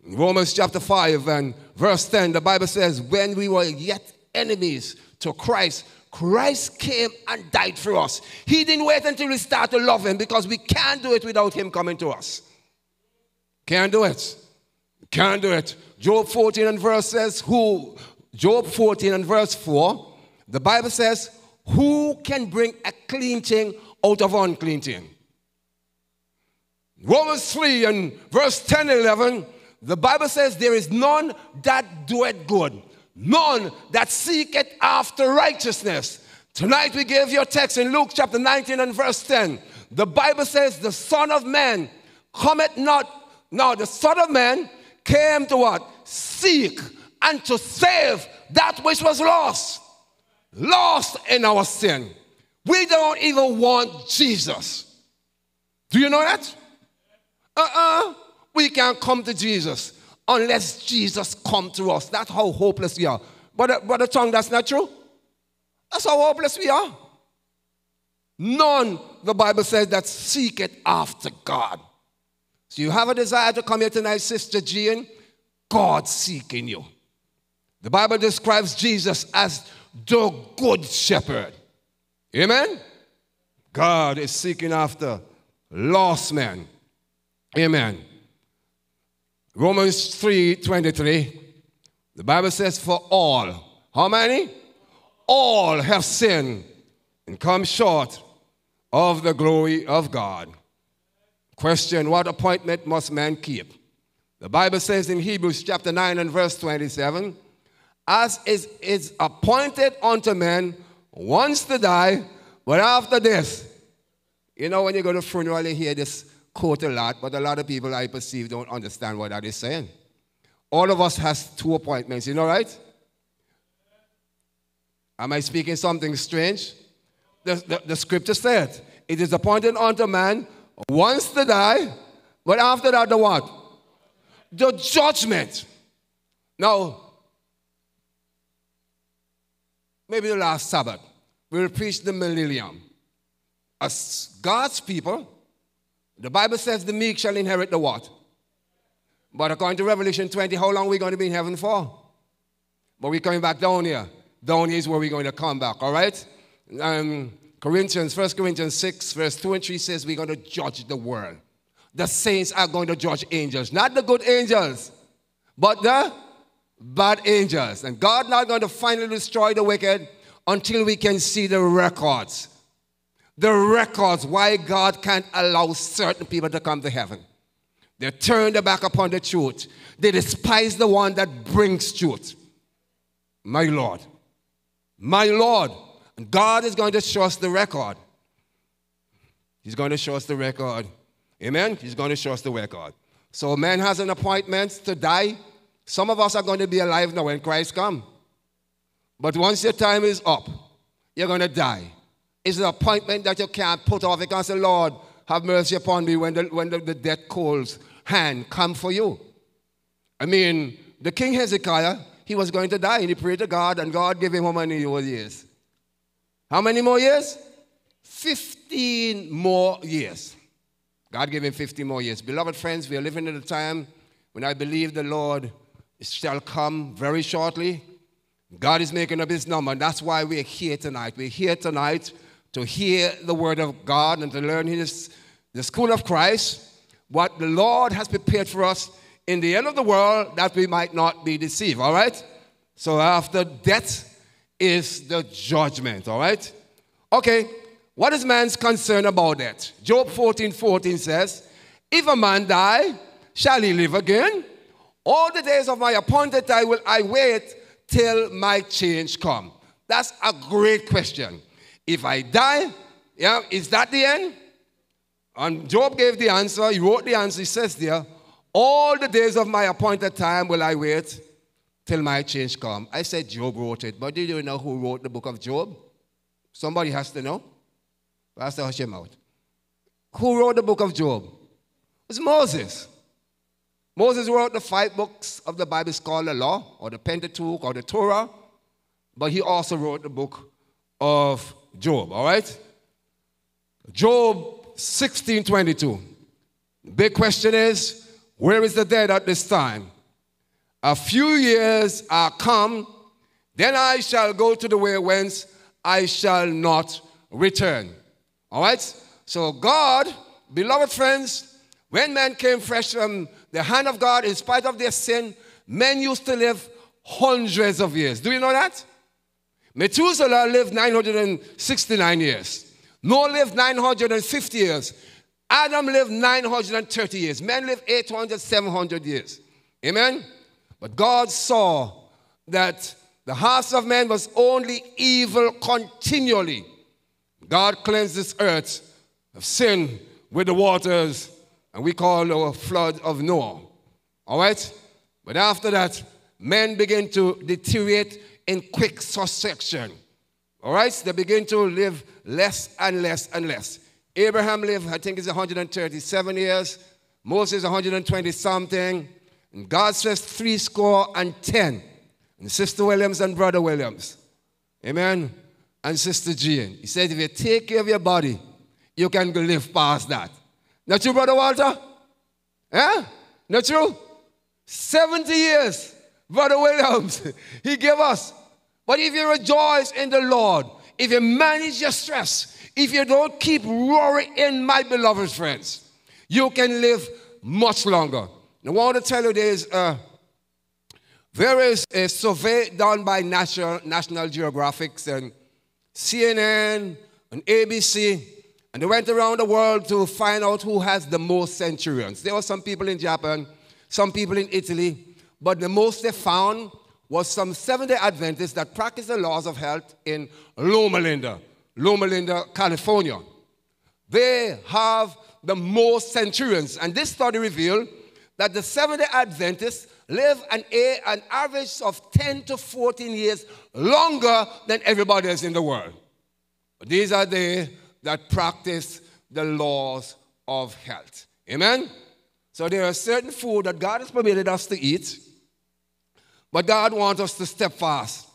In Romans chapter 5 and verse 10, the Bible says, When we were yet enemies to Christ, Christ came and died for us. He didn't wait until we start to love him because we can't do it without him coming to us. Can't do it. Can't do it. Job 14 and verse says, who, Job 14 and verse 4, the Bible says, who can bring a clean thing out of unclean thing? Romans 3 and verse 10 and 11, the Bible says, there is none that doeth good, none that seeketh after righteousness. Tonight we gave you a text in Luke chapter 19 and verse 10. The Bible says, the Son of Man cometh not now, the Son of Man came to what? Seek and to save that which was lost. Lost in our sin. We don't even want Jesus. Do you know that? Uh uh-uh. uh We can't come to Jesus unless Jesus come to us. That's how hopeless we are. But, but the tongue, that's not true. That's how hopeless we are. None, the Bible says, that seek it after God. So you have a desire to come here tonight, Sister Jean? God seeking you. The Bible describes Jesus as the good shepherd. Amen? God is seeking after lost men. Amen. Romans 3 23. The Bible says, For all, how many? All have sinned and come short of the glory of God. Question What appointment must man keep? The Bible says in Hebrews chapter 9 and verse 27 As is, is appointed unto men wants to die, but after this, you know, when you go to funeral, you hear this quote a lot, but a lot of people I perceive don't understand what that is saying. All of us has two appointments, you know, right? Am I speaking something strange? The, the, the scripture said, it is appointed unto man once to die, but after that, the what? The judgment. Now, maybe the last Sabbath, we'll preach the millennium. As God's people, the Bible says the meek shall inherit the what? But according to Revelation 20, how long are we going to be in heaven for? But we're coming back down here. Down here is where we're going to come back, all right? Um, Corinthians, 1 Corinthians 6, verse 2 and 3 says we're going to judge the world. The saints are going to judge angels, not the good angels, but the bad angels. And God not going to finally destroy the wicked until we can see the records. The records why God can't allow certain people to come to heaven. They turn their back upon the truth. They despise the one that brings truth. My Lord. My Lord. And God is going to show us the record. He's going to show us the record. Amen? He's going to show us the record. So man has an appointment to die. Some of us are going to be alive now when Christ comes. But once your time is up, you're going to die. It's an appointment that you can't put off. You can't say, Lord, have mercy upon me when the, when the, the death calls hand come for you. I mean, the king Hezekiah, he was going to die and he prayed to God and God gave him how many more years? How many more years? 15 more years. God gave him 15 more years. Beloved friends, we are living in a time when I believe the Lord shall come very shortly. God is making up his number, and that's why we're here tonight. We're here tonight to hear the word of God and to learn his, the school of Christ, what the Lord has prepared for us in the end of the world that we might not be deceived, all right? So after death is the judgment, all right? Okay, what is man's concern about that? Job 14 14 says, If a man die, shall he live again? All the days of my appointed time will I wait till my change come. That's a great question. If I die, yeah, is that the end? And Job gave the answer, he wrote the answer, he says there, all the days of my appointed time will I wait till my change come. I said Job wrote it, but did you know who wrote the book of Job? Somebody has to know. Pastor, hush him out. Who wrote the book of Job? It was Moses. Moses wrote the five books of the Bible called the Law, or the Pentateuch, or the Torah, but he also wrote the book of Job, all right? Job 16:22. Big question is, where is the dead at this time? A few years are come, then I shall go to the way whence I shall not return. All right? So, God, beloved friends, when men came fresh from the hand of God, in spite of their sin, men used to live hundreds of years. Do you know that? Methuselah lived 969 years. Noah lived 950 years. Adam lived 930 years. Men lived 800, 700 years. Amen? But God saw that the hearts of men was only evil continually. God cleansed this earth of sin with the waters, and we call a flood of Noah. All right? But after that, men begin to deteriorate in quick succession. All right? They begin to live less and less and less. Abraham lived, I think it's 137 years. Moses 120 something. And God says three score and ten. And Sister Williams and Brother Williams. Amen and Sister Jean. He said, if you take care of your body, you can live past that. Not true, Brother Walter? Yeah? Not true? 70 years, Brother Williams, he gave us. But if you rejoice in the Lord, if you manage your stress, if you don't keep roaring in, my beloved friends, you can live much longer. I want to tell you there's a, uh, there is a survey done by National, National Geographic and CNN, and ABC, and they went around the world to find out who has the most centurions. There were some people in Japan, some people in Italy, but the most they found was some Seventh day Adventists that practiced the laws of health in Loma Linda, Loma Linda, California. They have the most centurions. And this study revealed that the Seventh day Adventists live an, an average of 10 to 14 years longer than everybody else in the world. These are they that practice the laws of health. Amen? So there are certain food that God has permitted us to eat, but God wants us to step fast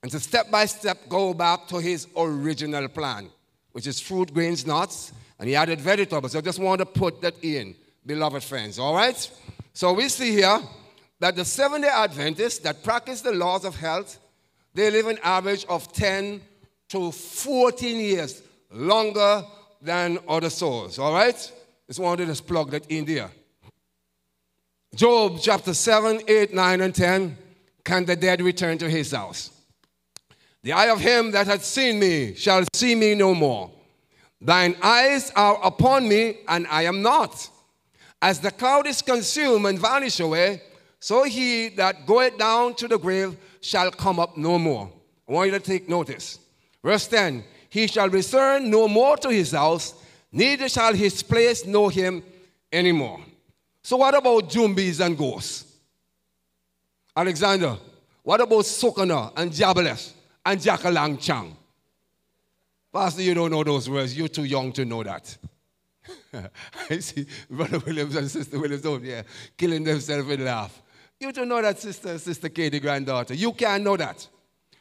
and to step by step go back to his original plan, which is fruit, grains, nuts, and he added vegetables. I just want to put that in, beloved friends, all right? So we see here that the Seventh day Adventists that practice the laws of health, they live an average of 10 to 14 years longer than other souls, all right? Just wanted to just plug that in there. Job chapter 7, 8, 9, and 10. Can the dead return to his house? The eye of him that hath seen me shall see me no more. Thine eyes are upon me, and I am not. As the cloud is consumed and vanish away, so he that goeth down to the grave shall come up no more. I want you to take notice. Verse 10 He shall return no more to his house, neither shall his place know him anymore. So, what about zombies and ghosts? Alexander, what about Sokana and Jabeles and Jackalang Chang? Pastor, you don't know those words. You're too young to know that. I see Brother Williams and Sister Williams over there killing themselves with laugh. You don't know that, Sister, Sister Katie, granddaughter. You can't know that.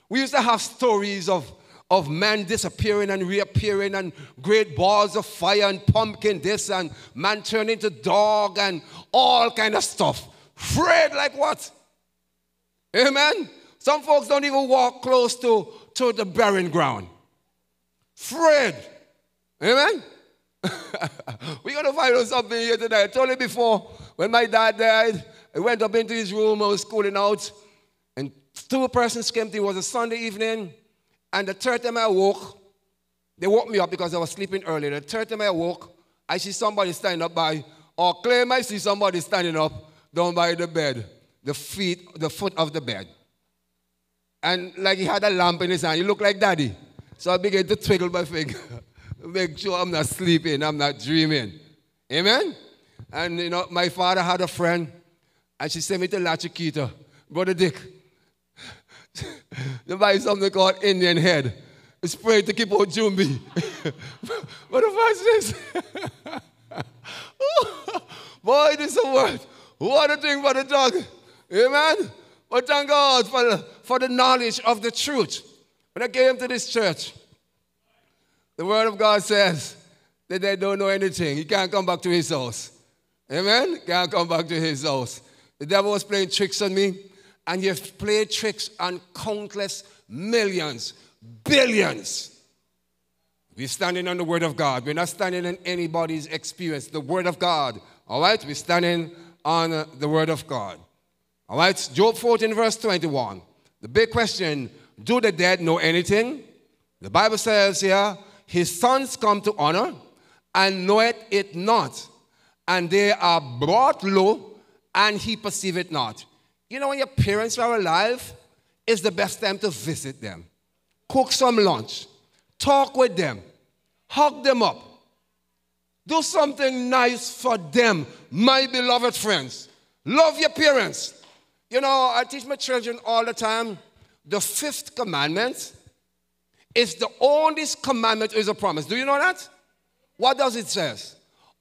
We used to have stories of, of men disappearing and reappearing and great balls of fire and pumpkin this and man turning into dog and all kind of stuff. Fred, like what? Amen? Some folks don't even walk close to, to the barren ground. Afraid. Amen? We're going to find out something here tonight. I told you before, when my dad died, I went up into his room, I was schooling out, and two persons came to me. It was a Sunday evening, and the third time I woke, they woke me up because I was sleeping early. The third time I woke, I see somebody standing up by, or claim I see somebody standing up down by the bed, the feet, the foot of the bed. And like he had a lamp in his hand, he looked like daddy. So I began to twiddle my finger, make sure I'm not sleeping, I'm not dreaming. Amen? And you know, my father had a friend, and she sent me to La Chiquita. Brother Dick, they buy something called Indian head. It's prayed to keep out Jumbi. but the first is, boy, this is a word. What a thing for the dog. Amen? But thank God for, for the knowledge of the truth. When I came to this church, the word of God says that they don't know anything. He can't come back to his house. Amen? Can't come back to his house. The devil was playing tricks on me, and he played tricks on countless millions, billions. We're standing on the word of God. We're not standing on anybody's experience. The word of God. All right? We're standing on the word of God. All right? Job 14, verse 21. The big question do the dead know anything? The Bible says here, his sons come to honor and knoweth it not, and they are brought low, and he perceive it not. You know, when your parents are alive, it's the best time to visit them. Cook some lunch, talk with them, hug them up, do something nice for them, my beloved friends. Love your parents. You know, I teach my children all the time the fifth commandment is the only commandment is a promise. Do you know that? What does it say?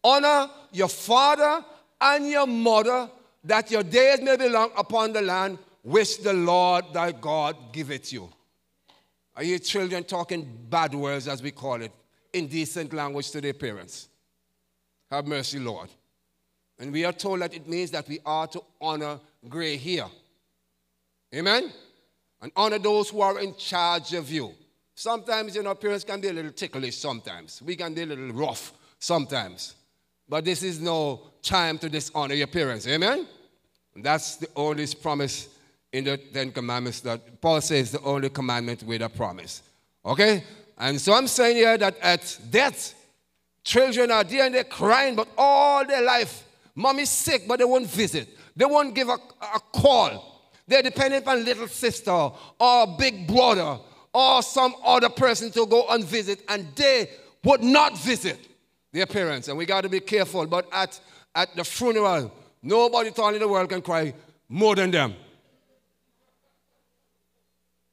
Honor your father and your mother, that your days may be long upon the land which the Lord thy God giveth you. Are your children talking bad words, as we call it, indecent language to their parents? Have mercy, Lord. And we are told that it means that we are to honor gray hair. Amen? and honor those who are in charge of you. Sometimes, you know, parents can be a little ticklish sometimes. We can be a little rough sometimes. But this is no time to dishonor your parents. Amen? And that's the only promise in the Ten Commandments that Paul says the only commandment with a promise. Okay? And so I'm saying here that at death, children are there and they're crying, but all their life, mommy's sick, but they won't visit. They won't give a, a call. They're dependent on little sister or big brother or some other person to go and visit, and they would not visit their parents. And we got to be careful. But at, at the funeral, nobody in the world can cry more than them.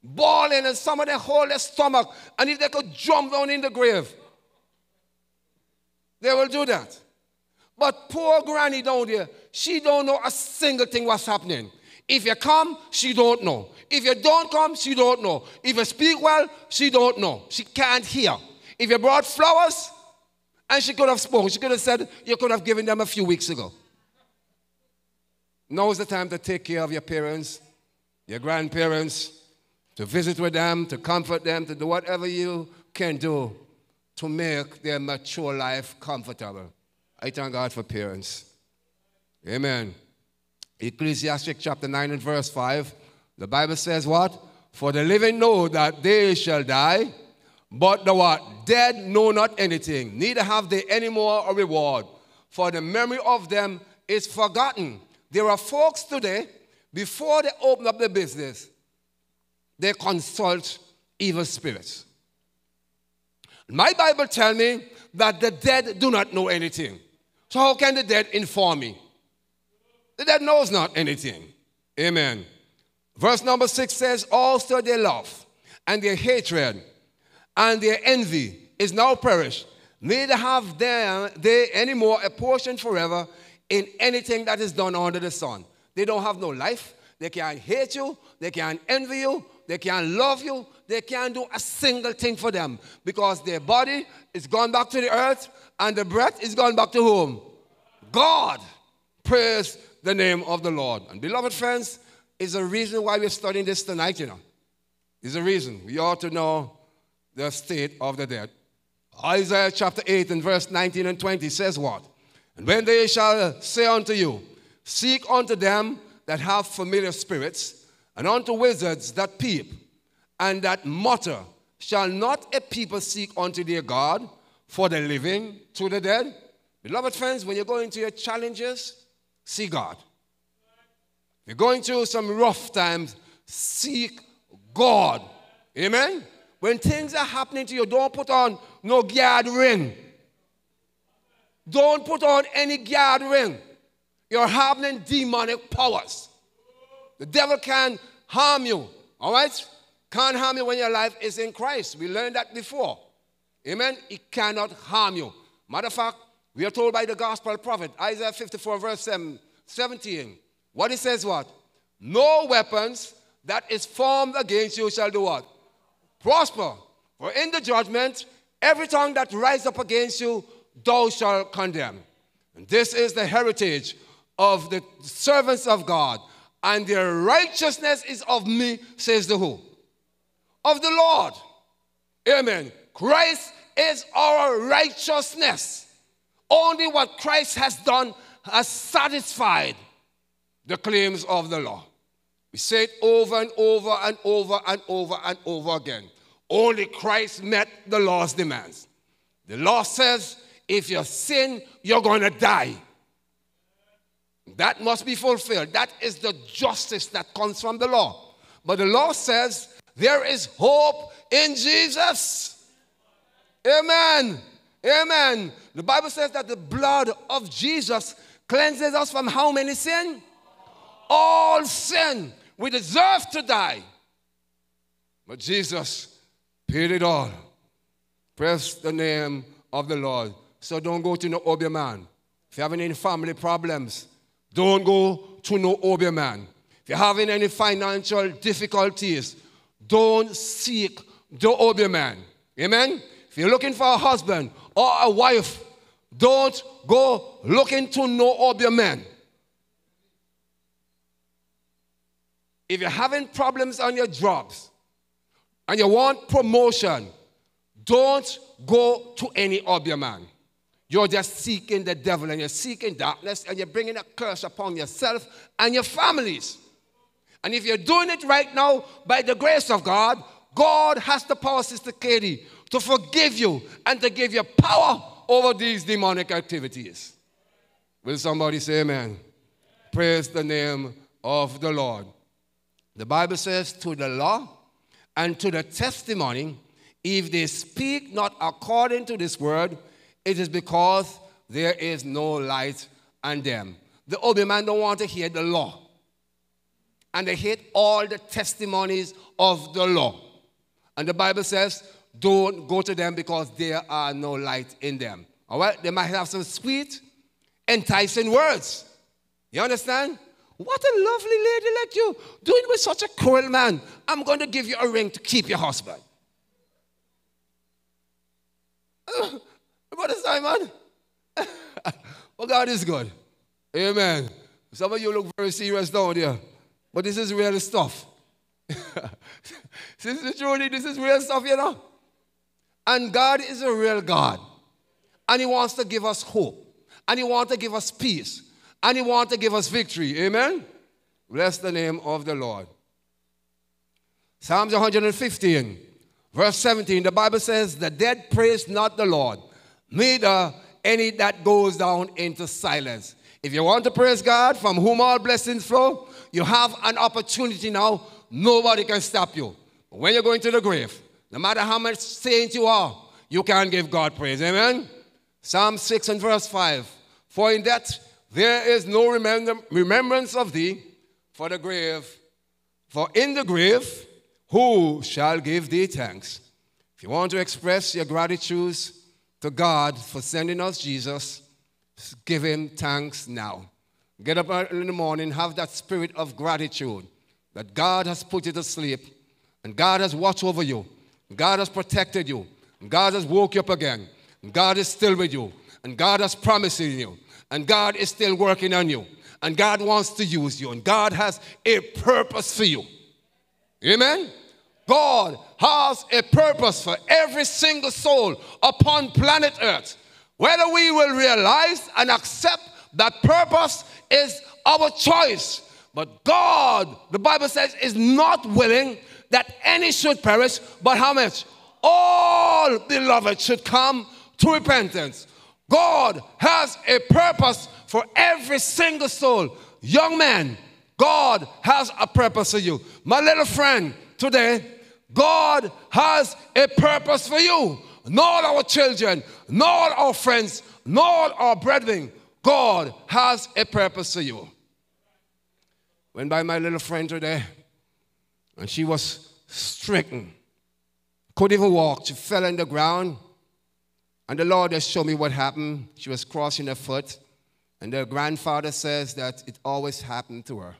Bawling, and some of them hold their stomach, and if they could jump down in the grave, they will do that. But poor granny down there, she don't know a single thing what's happening. If you come, she don't know. If you don't come, she don't know. If you speak well, she don't know. She can't hear. If you brought flowers, and she could have spoken, she could have said, you could have given them a few weeks ago. Now is the time to take care of your parents, your grandparents, to visit with them, to comfort them, to do whatever you can do to make their mature life comfortable. I thank God for parents. Amen. Ecclesiastic chapter 9 and verse 5, the Bible says what? For the living know that they shall die, but the what? Dead know not anything, neither have they any more a reward, for the memory of them is forgotten. There are folks today, before they open up their business, they consult evil spirits. My Bible tells me that the dead do not know anything. So how can the dead inform me? The dead knows not anything. Amen. Verse number six says, Also their love and their hatred and their envy is now perished. Neither have they any more a portion forever in anything that is done under the sun. They don't have no life. They can't hate you. They can't envy you. They can't love you. They can't do a single thing for them because their body is gone back to the earth and the breath is gone back to whom? God. Praise the name of the Lord. And beloved friends, is a reason why we're studying this tonight, you know. Is a reason. We ought to know the state of the dead. Isaiah chapter 8 and verse 19 and 20 says what? And when they shall say unto you, Seek unto them that have familiar spirits, and unto wizards that peep, and that mutter, shall not a people seek unto their God for the living to the dead? Beloved friends, when you go into your challenges, see God. If You're going through some rough times, seek God. Amen? When things are happening to you, don't put on no guard ring. Don't put on any guard ring. You're having demonic powers. The devil can harm you, all right? Can't harm you when your life is in Christ. We learned that before. Amen? It cannot harm you. Matter of fact, we are told by the gospel prophet, Isaiah 54, verse 17, what he says what? No weapons that is formed against you shall do what? Prosper. For in the judgment, every tongue that rises up against you, thou shalt condemn. And this is the heritage of the servants of God, and their righteousness is of me, says the who? Of the Lord. Amen. Christ is our righteousness. Only what Christ has done has satisfied the claims of the law. We say it over and over and over and over and over again. Only Christ met the law's demands. The law says if you sin, you're going to die. That must be fulfilled. That is the justice that comes from the law. But the law says there is hope in Jesus. Amen. Amen. The Bible says that the blood of Jesus cleanses us from how many sin? All sin. We deserve to die. But Jesus paid it all. Praise the name of the Lord. So don't go to no Obeah man. If you're having any family problems, don't go to no Obeah man. If you're having any financial difficulties, don't seek the Obeah man. Amen? If you're looking for a husband or a wife, don't go looking to no Obeah man. If you're having problems on your jobs and you want promotion, don't go to any Obeah man. You're just seeking the devil and you're seeking darkness and you're bringing a curse upon yourself and your families. And if you're doing it right now by the grace of God, God has the power, Sister Katie, to forgive you and to give you power over these demonic activities. Will somebody say amen? Praise the name of the Lord. The Bible says, to the law and to the testimony, if they speak not according to this word, it is because there is no light on them. The Obeah man don't want to hear the law. And they hate all the testimonies of the law. And the Bible says, don't go to them because there are no light in them. All right? They might have some sweet, enticing words. You understand? What a lovely lady like you doing with such a cruel man. I'm going to give you a ring to keep your husband. Uh, Brother Simon, well, God is good. Amen. Some of you look very serious down there, but this is real stuff. this is truly, this is real stuff, you know. And God is a real God. And He wants to give us hope. And He wants to give us peace. And He wants to give us victory. Amen? Bless the name of the Lord. Psalms 115, verse 17, the Bible says, The dead praise not the Lord, neither any that goes down into silence. If you want to praise God, from whom all blessings flow, you have an opportunity now. Nobody can stop you. When you're going to the grave, no matter how much saint you are, you can give God praise. Amen? Psalm 6 and verse 5. For in that there is no remembrance of thee for the grave. For in the grave, who shall give thee thanks? If you want to express your gratitude to God for sending us Jesus, give him thanks now. Get up early in the morning, have that spirit of gratitude that God has put you to sleep and God has watched over you God has protected you. God has woke you up again. God is still with you. And God has promised you. And God is still working on you. And God wants to use you. And God has a purpose for you. Amen? God has a purpose for every single soul upon planet Earth. Whether we will realize and accept that purpose is our choice. But God, the Bible says, is not willing that any should perish, but how much? All beloved should come to repentance. God has a purpose for every single soul. Young man, God has a purpose for you. My little friend, today, God has a purpose for you. Not our children, not our friends, not our brethren. God has a purpose for you. Went by my little friend today, and she was stricken. Couldn't even walk. She fell on the ground. And the Lord has shown me what happened. She was crossing her foot. And her grandfather says that it always happened to her.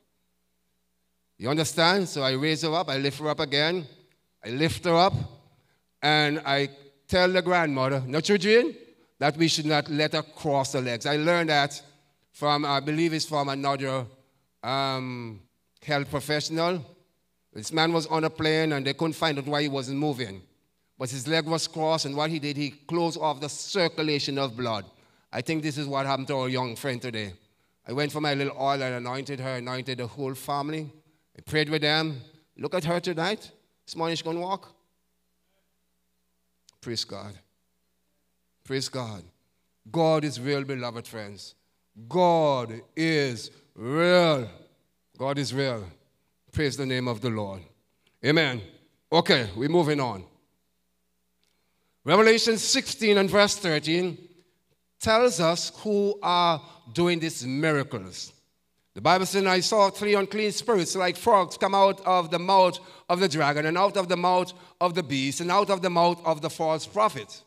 You understand? So I raise her up, I lift her up again, I lift her up, and I tell the grandmother, your dream, that we should not let her cross her legs. I learned that from, I believe it's from another um, health professional. This man was on a plane and they couldn't find out why he wasn't moving. But his leg was crossed, and what he did, he closed off the circulation of blood. I think this is what happened to our young friend today. I went for my little oil and anointed her, anointed the whole family. I prayed with them. Look at her tonight. This morning she's going to walk. Praise God. Praise God. God is real, beloved friends. God is real. God is real. Praise the name of the Lord. Amen. Okay, we're moving on. Revelation 16 and verse 13 tells us who are doing these miracles. The Bible says, I saw three unclean spirits like frogs come out of the mouth of the dragon, and out of the mouth of the beast, and out of the mouth of the false prophet.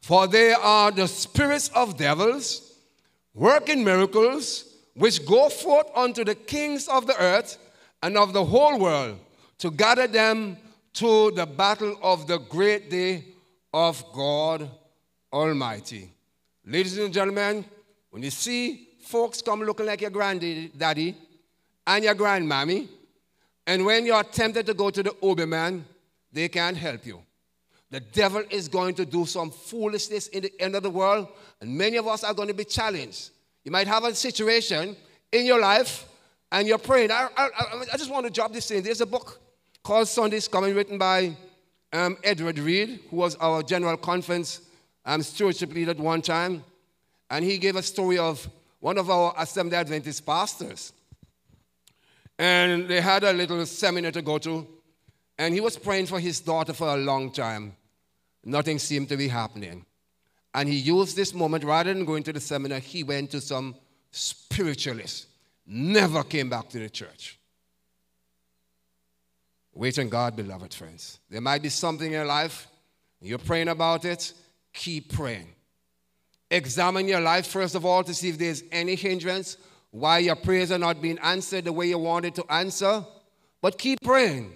For they are the spirits of devils, working miracles, which go forth unto the kings of the earth and of the whole world to gather them to the battle of the great day of God Almighty. Ladies and gentlemen, when you see folks come looking like your granddaddy and your grandmammy, and when you're tempted to go to the Obeah man, they can't help you. The devil is going to do some foolishness in the end of the world, and many of us are going to be challenged. You might have a situation in your life and you're praying. I, I, I just want to drop this in. There's a book called Sunday's Coming, written by um, Edward Reid, who was our General Conference um, stewardship leader at one time. And he gave a story of one of our Assembly Adventist pastors. And they had a little seminar to go to. And he was praying for his daughter for a long time. Nothing seemed to be happening. And he used this moment, rather than going to the seminar, he went to some spiritualist. Never came back to the church. Wait on God, beloved friends. There might be something in your life, you're praying about it, keep praying. Examine your life, first of all, to see if there's any hindrance, why your prayers are not being answered the way you wanted to answer. But keep praying.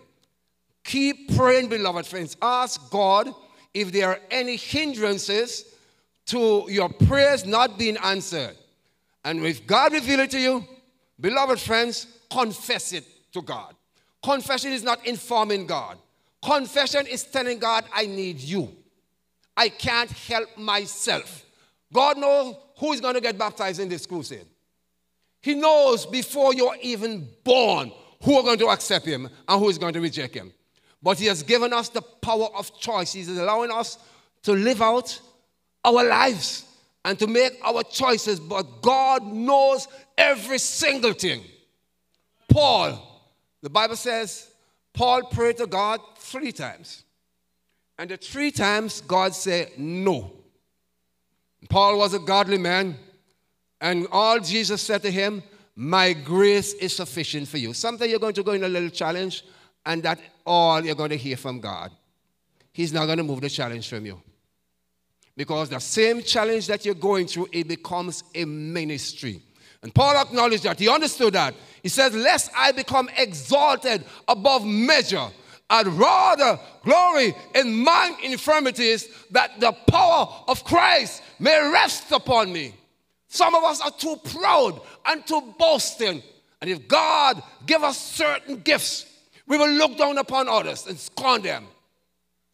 Keep praying, beloved friends. Ask God if there are any hindrances to your prayers not being answered. And if God reveal it to you, beloved friends, confess it to God. Confession is not informing God. Confession is telling God, I need you. I can't help myself. God knows who is going to get baptized in this crusade. He knows before you're even born who are going to accept him and who is going to reject him. But he has given us the power of choice. He's allowing us to live out our lives and to make our choices. But God knows every single thing. Paul, the Bible says, Paul prayed to God three times. And the three times God said no. Paul was a godly man, and all Jesus said to him, My grace is sufficient for you. Someday you're going to go in a little challenge, and that all you're going to hear from God. He's not going to move the challenge from you. Because the same challenge that you're going through, it becomes a ministry. And Paul acknowledged that. He understood that. He says, Lest I become exalted above measure, I'd rather glory in mine infirmities that the power of Christ may rest upon me. Some of us are too proud and too boasting. And if God give us certain gifts, we will look down upon others and scorn them.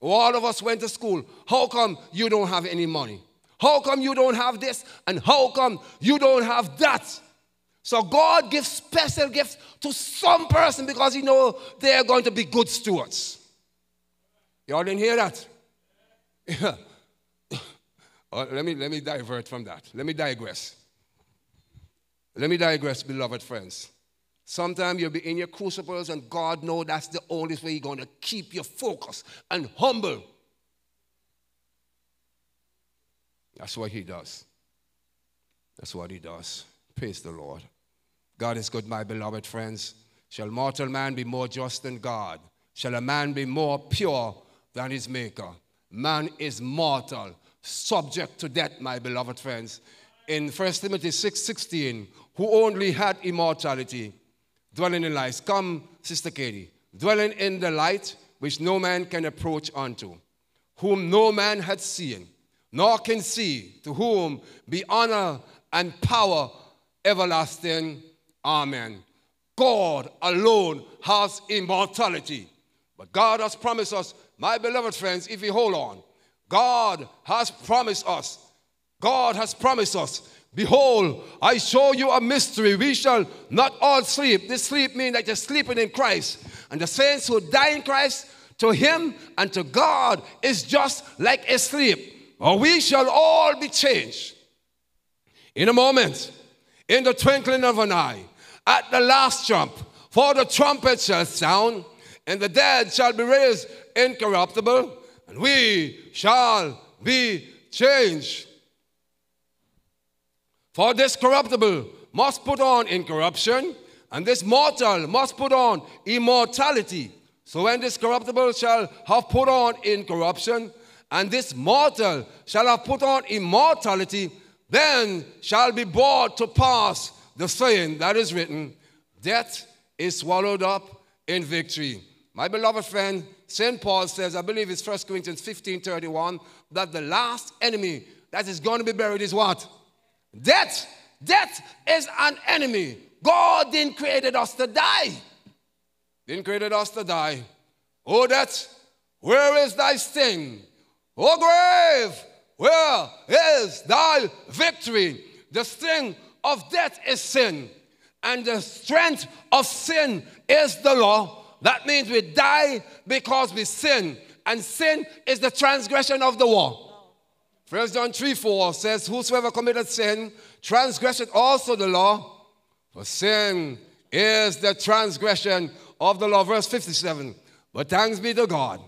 All of us went to school. How come you don't have any money? How come you don't have this? And how come you don't have that? So God gives special gifts to some person because He know they are going to be good stewards. Y'all didn't hear that? Yeah. Uh, let, me, let me divert from that. Let me digress. Let me digress, beloved friends. Sometimes you'll be in your crucibles, and God knows that's the only way you're going to keep your focus and humble. That's what He does. That's what He does. Praise the Lord. God is good, my beloved friends. Shall mortal man be more just than God? Shall a man be more pure than his maker? Man is mortal, subject to death, my beloved friends. In 1 Timothy 6 16, who only had immortality, dwelling in light. Come, Sister Katie. Dwelling in the light which no man can approach unto, whom no man had seen, nor can see, to whom be honor and power everlasting. Amen. God alone has immortality. But God has promised us, my beloved friends, if we hold on, God has promised us, God has promised us Behold, I show you a mystery. We shall not all sleep. This sleep means that you're sleeping in Christ. And the saints who die in Christ, to him and to God, is just like a sleep. Or we shall all be changed. In a moment, in the twinkling of an eye, at the last trump, for the trumpet shall sound, and the dead shall be raised incorruptible, and we shall be changed. For this corruptible must put on incorruption, and this mortal must put on immortality. So when this corruptible shall have put on incorruption, and this mortal shall have put on immortality, then shall be brought to pass the saying that is written, Death is swallowed up in victory. My beloved friend, St. Paul says, I believe it's 1 Corinthians 15 31, that the last enemy that is going to be buried is what? Death, death is an enemy. God didn't create us to die. Didn't create us to die. Oh, death, where is thy sting? Oh, grave, where is thy victory? The sting of death is sin, and the strength of sin is the law. That means we die because we sin, and sin is the transgression of the law. First John 3 4 says, Whosoever committed sin transgresseth also the law, for sin is the transgression of the law. Verse 57. But thanks be to God,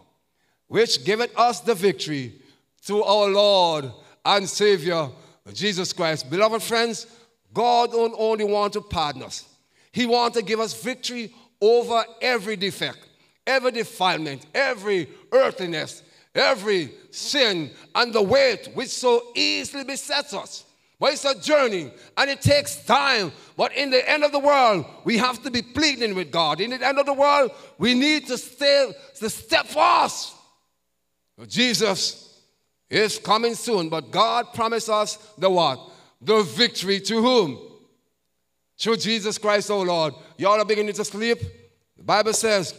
which giveth us the victory through our Lord and Savior, Jesus Christ. Beloved friends, God don't only want to pardon us. He wants to give us victory over every defect, every defilement, every earthliness, every sin, and the weight which so easily besets us. But it's a journey and it takes time. But in the end of the world, we have to be pleading with God. In the end of the world, we need to stay to step fast. Jesus is coming soon, but God promised us the what? The victory to whom? Through Jesus Christ, oh Lord. Y'all are beginning to sleep. The Bible says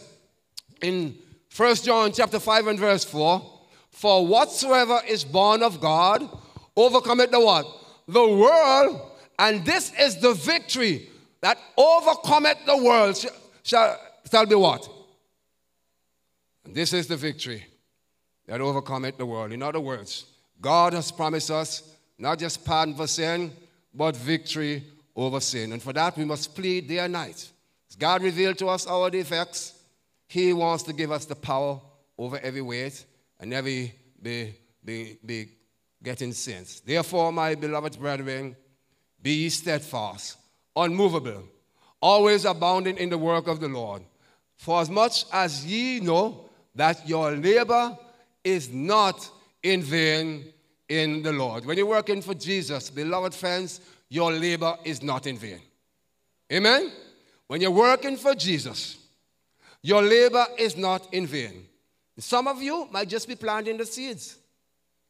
in 1 John chapter 5 and verse 4, for whatsoever is born of God overcometh the what? The world, and this is the victory that overcometh the world shall, shall, shall be what? And this is the victory that overcometh the world. In other words, God has promised us not just pardon for sin, but victory over sin. And for that, we must plead day and night. As God revealed to us our defects, He wants to give us the power over every weight and every be, be, be getting sins. Therefore, my beloved brethren, be steadfast, unmovable, always abounding in the work of the Lord. For as much as ye know that your labor is not in vain in the Lord. When you're working for Jesus, beloved friends, your labor is not in vain. Amen? When you're working for Jesus, your labor is not in vain. Some of you might just be planting the seeds,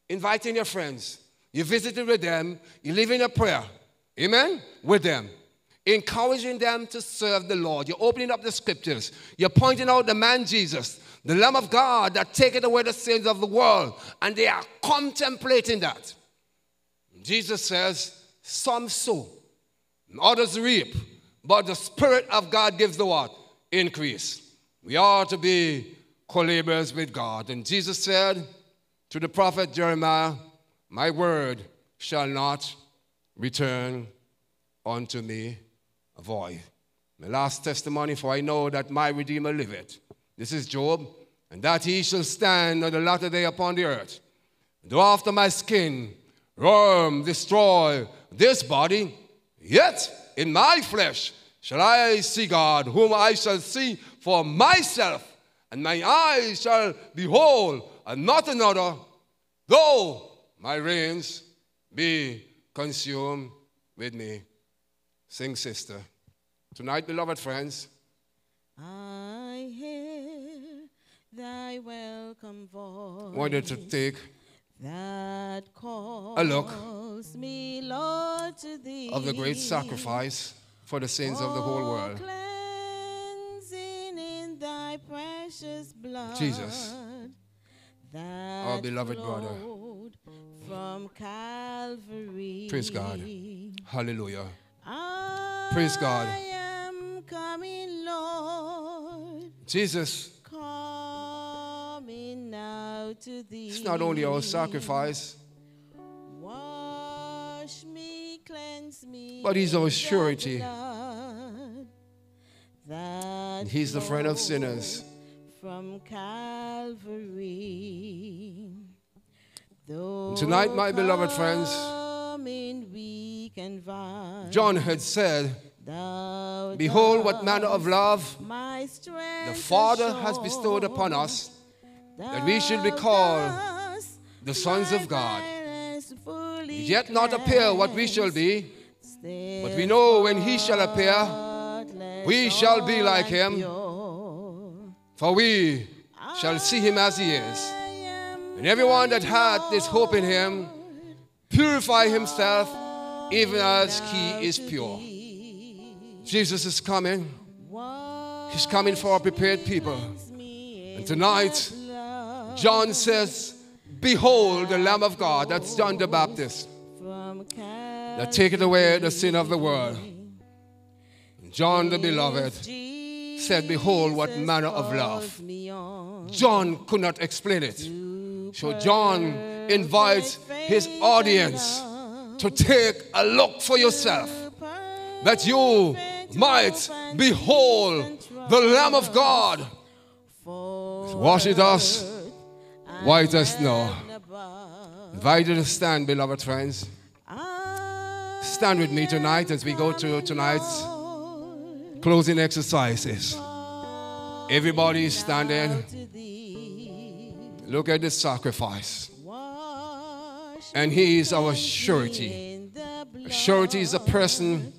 inviting your friends. You visited with them, you live in a prayer, amen, with them, encouraging them to serve the Lord. You're opening up the scriptures, you're pointing out the man Jesus, the Lamb of God that taketh away the sins of the world, and they are contemplating that. Jesus says, Some sow, others reap, but the Spirit of God gives the what? Increase. We are to be co-laborers with God. And Jesus said to the prophet Jeremiah, My word shall not return unto me void. My last testimony, for I know that my Redeemer liveth. This is Job, and that he shall stand on the latter day upon the earth. Though after my skin worm destroy this body, yet in my flesh shall I see God, whom I shall see for myself, and my eyes shall behold, and not another, though my reins be consumed with me. Sing, sister. Tonight, beloved friends, I hear thy welcome voice. wanted to take that calls a look me, Lord, to thee. of the great sacrifice for the sins of the whole Oh, world. cleansing in thy precious blood. Jesus, that beloved brother. From Calvary. Praise God. Hallelujah. I Praise God. am coming, Lord. Jesus Coming now to thee. is not only our sacrifice, But he's our surety. and He's the friend of sinners. From Calvary. Tonight, my beloved friends, weak and vile, John had said, Behold, what manner of love the Father has bestowed upon us that we should be called the sons of God. Yet not appear what we shall be, but we know when he shall appear, we shall be like him, for we shall see him as he is. And everyone that hath this hope in him, purify himself even as he is pure. Jesus is coming. He's coming for a prepared people. And tonight, John says, Behold the Lamb of God, that's John the Baptist, that taketh away the sin of the world. John the Beloved said, Behold, what manner of love. John could not explain it. So John invites his audience to take a look for yourself that you might behold the Lamb of God. It us white as snow. Invite you to stand, beloved friends. Stand with me tonight as we go to tonight's closing exercises. Everybody standing. Look at the sacrifice. And he is our surety. Surety is a person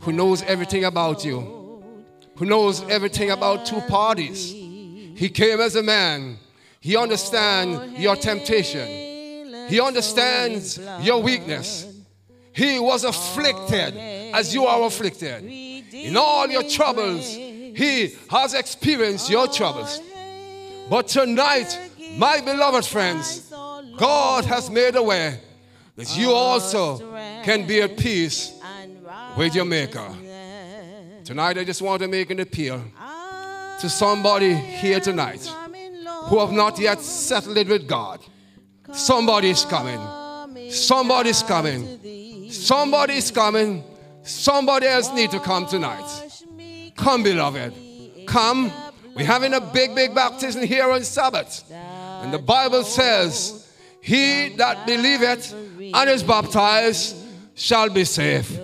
who knows everything about you, who knows everything about two parties. He came as a man. He understands your temptation. He understands your weakness. He was afflicted as you are afflicted. In all your troubles, He has experienced your troubles. But tonight, my beloved friends, God has made a way that you also can be at peace with your Maker. Tonight, I just want to make an appeal to somebody here tonight who have not yet settled it with God. Somebody's coming. Somebody's coming. Somebody's coming. Somebody else need to come tonight. Come, beloved. Come. We're having a big, big baptism here on Sabbath. And the Bible says, He that believeth and is baptized shall be saved.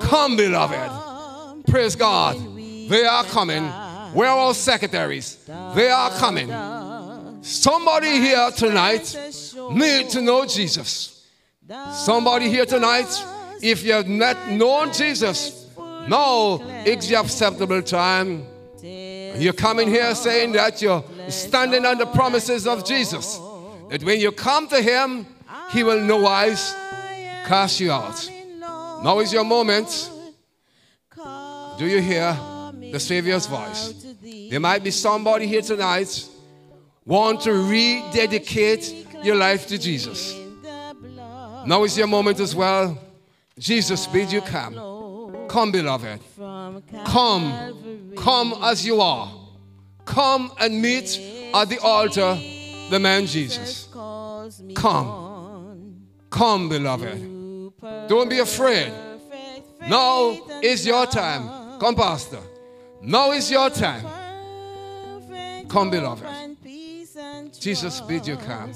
Come, beloved. Praise God. They are coming. Are our secretaries? They are coming. Somebody here tonight need to know Jesus. Somebody here tonight, if you have not known Jesus, now it's the acceptable time. You're coming here saying that you're standing on the promises of Jesus. That when you come to Him, He will no wise cast you out. Now is your moment. Do you hear the Savior's voice? There might be somebody here tonight want to rededicate your life to Jesus. Now is your moment as well. Jesus bid you come. Come, beloved. Come. Come as you are. Come and meet at the altar the man Jesus. Come. Come, beloved. Don't be afraid. Now is your time. Come, Pastor. Now is your time. Come, beloved. Jesus bid you come.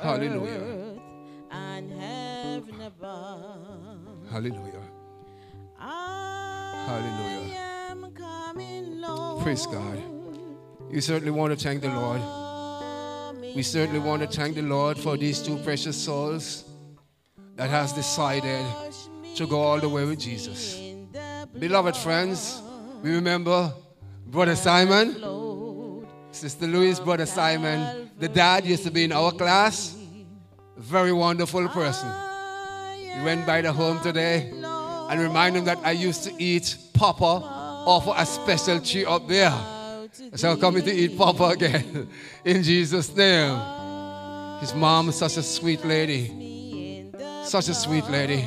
Hallelujah. Hallelujah. Hallelujah. Praise God. You certainly want to thank the Lord. We certainly want to thank the Lord for these two precious souls that has decided to go all the way with Jesus. Beloved friends, we remember Brother Simon, Sister Louise, Brother Simon. The dad used to be in our class. Very wonderful person. We went by the home today and remind him that I used to eat papa off of a special tree up there. So I'm coming to eat papa again in Jesus' name. His mom is such a sweet lady. Such a sweet lady.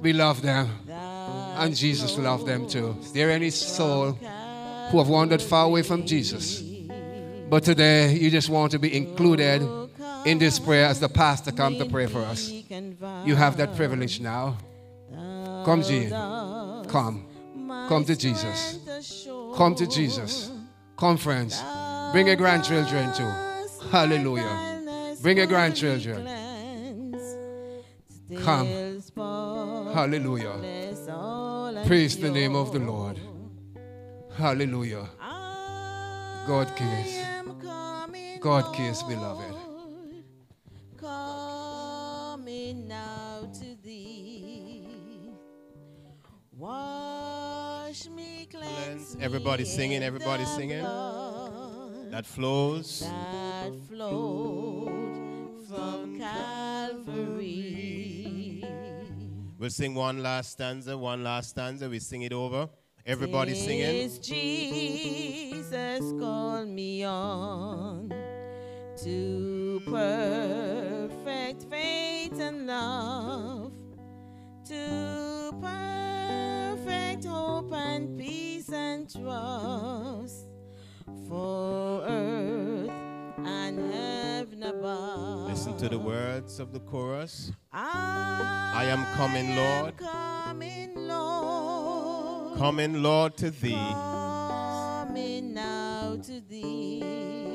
We love them. And Jesus loved them too. Is there any soul who have wandered far away from Jesus? But today you just want to be included in this prayer as the pastor come to pray for us. You have that privilege now. Come, Jean. Come. Come to Jesus. Come to Jesus. Come, friends. Bring your grandchildren too. Hallelujah. Bring your grandchildren. Come. Hallelujah. Praise the name of the Lord. Hallelujah. God cares. God cares, beloved. Now to thee. Wash me, cleanse Everybody singing, in everybody singing. That flows. that flowed from Calvary. We'll sing one last stanza, one last stanza. We sing it over. Everybody singing. Jesus called me on to perfect faith and love, to perfect hope and peace and trust for earth and heaven above. Listen to the words of the chorus. I I am coming, Lord. Coming, Lord. coming, Lord, to thee. Coming now to thee.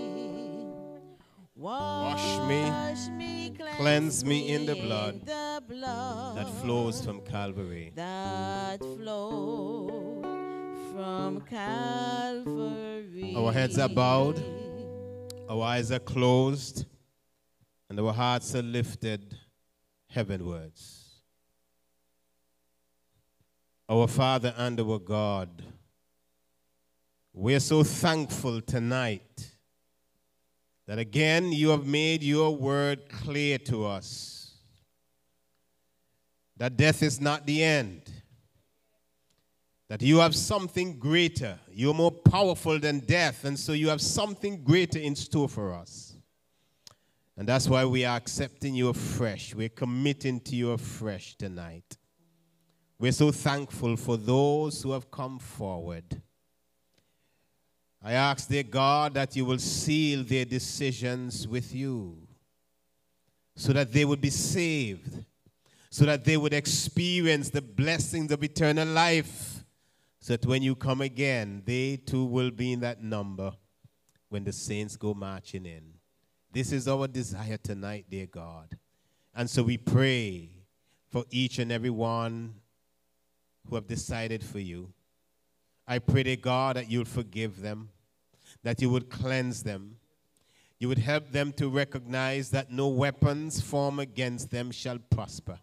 Wash me, Wash me, cleanse me in the blood the blood that flows from Calvary. that flow from Calvary. Our heads are bowed, our eyes are closed, and our hearts are lifted heavenwards. Our Father and our God, we're so thankful tonight that again you have made your word clear to us that death is not the end that you have something greater. You're more powerful than death, and so you have something greater in store for us. And that's why we are accepting you afresh. We're committing to you afresh tonight. We're so thankful for those who have come forward. I ask, dear God, that you will seal their decisions with you so that they would be saved, so that they would experience the blessings of eternal life so that when you come again, they too will be in that number when the saints go marching in. This is our desire tonight, dear God. And so we pray for each and every one who have decided for you. I pray, dear God, that you'll forgive them, that you would cleanse them. You would help them to recognize that no weapons formed against them shall prosper.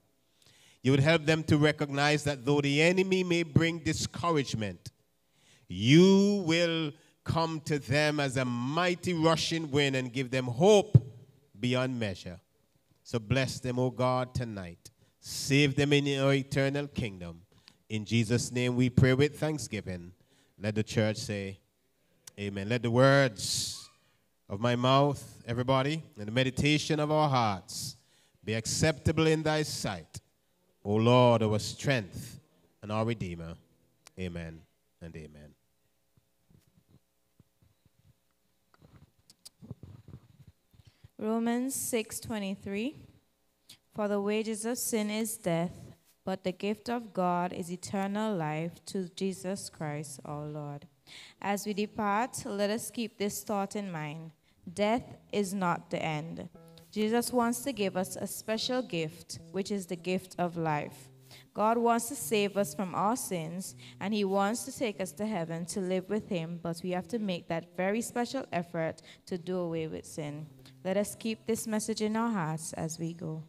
You would help them to recognize that though the enemy may bring discouragement, you will come to them as a mighty rushing wind and give them hope beyond measure. So bless them, O God, tonight. Save them in your eternal kingdom. In Jesus' name we pray with thanksgiving. Let the church say, Amen. Let the words of my mouth, everybody, and the meditation of our hearts be acceptable in thy sight. O Lord, our strength and our Redeemer. Amen and amen. Romans 6:23 For the wages of sin is death, but the gift of God is eternal life to Jesus Christ our Lord. As we depart, let us keep this thought in mind. Death is not the end. Jesus wants to give us a special gift, which is the gift of life. God wants to save us from our sins, and He wants to take us to heaven to live with Him, but we have to make that very special effort to do away with sin. Let us keep this message in our hearts as we go.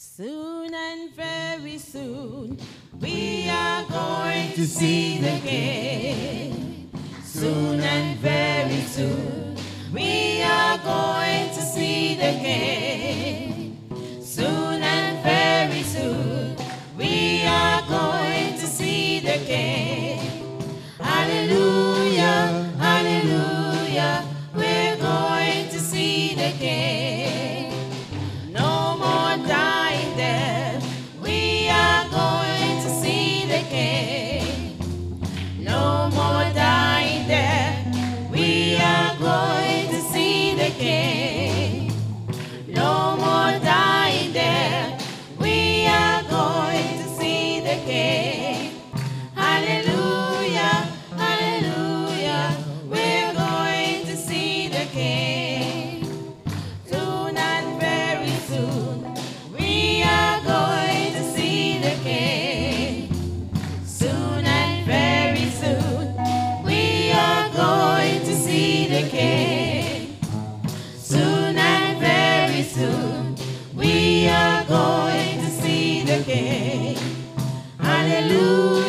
Soon and very soon, we are going to see the King. Soon and very soon, we are going to see the King. Soon and very soon, we are going to see the King. Hallelujah, hallelujah, we're going to see the King. you.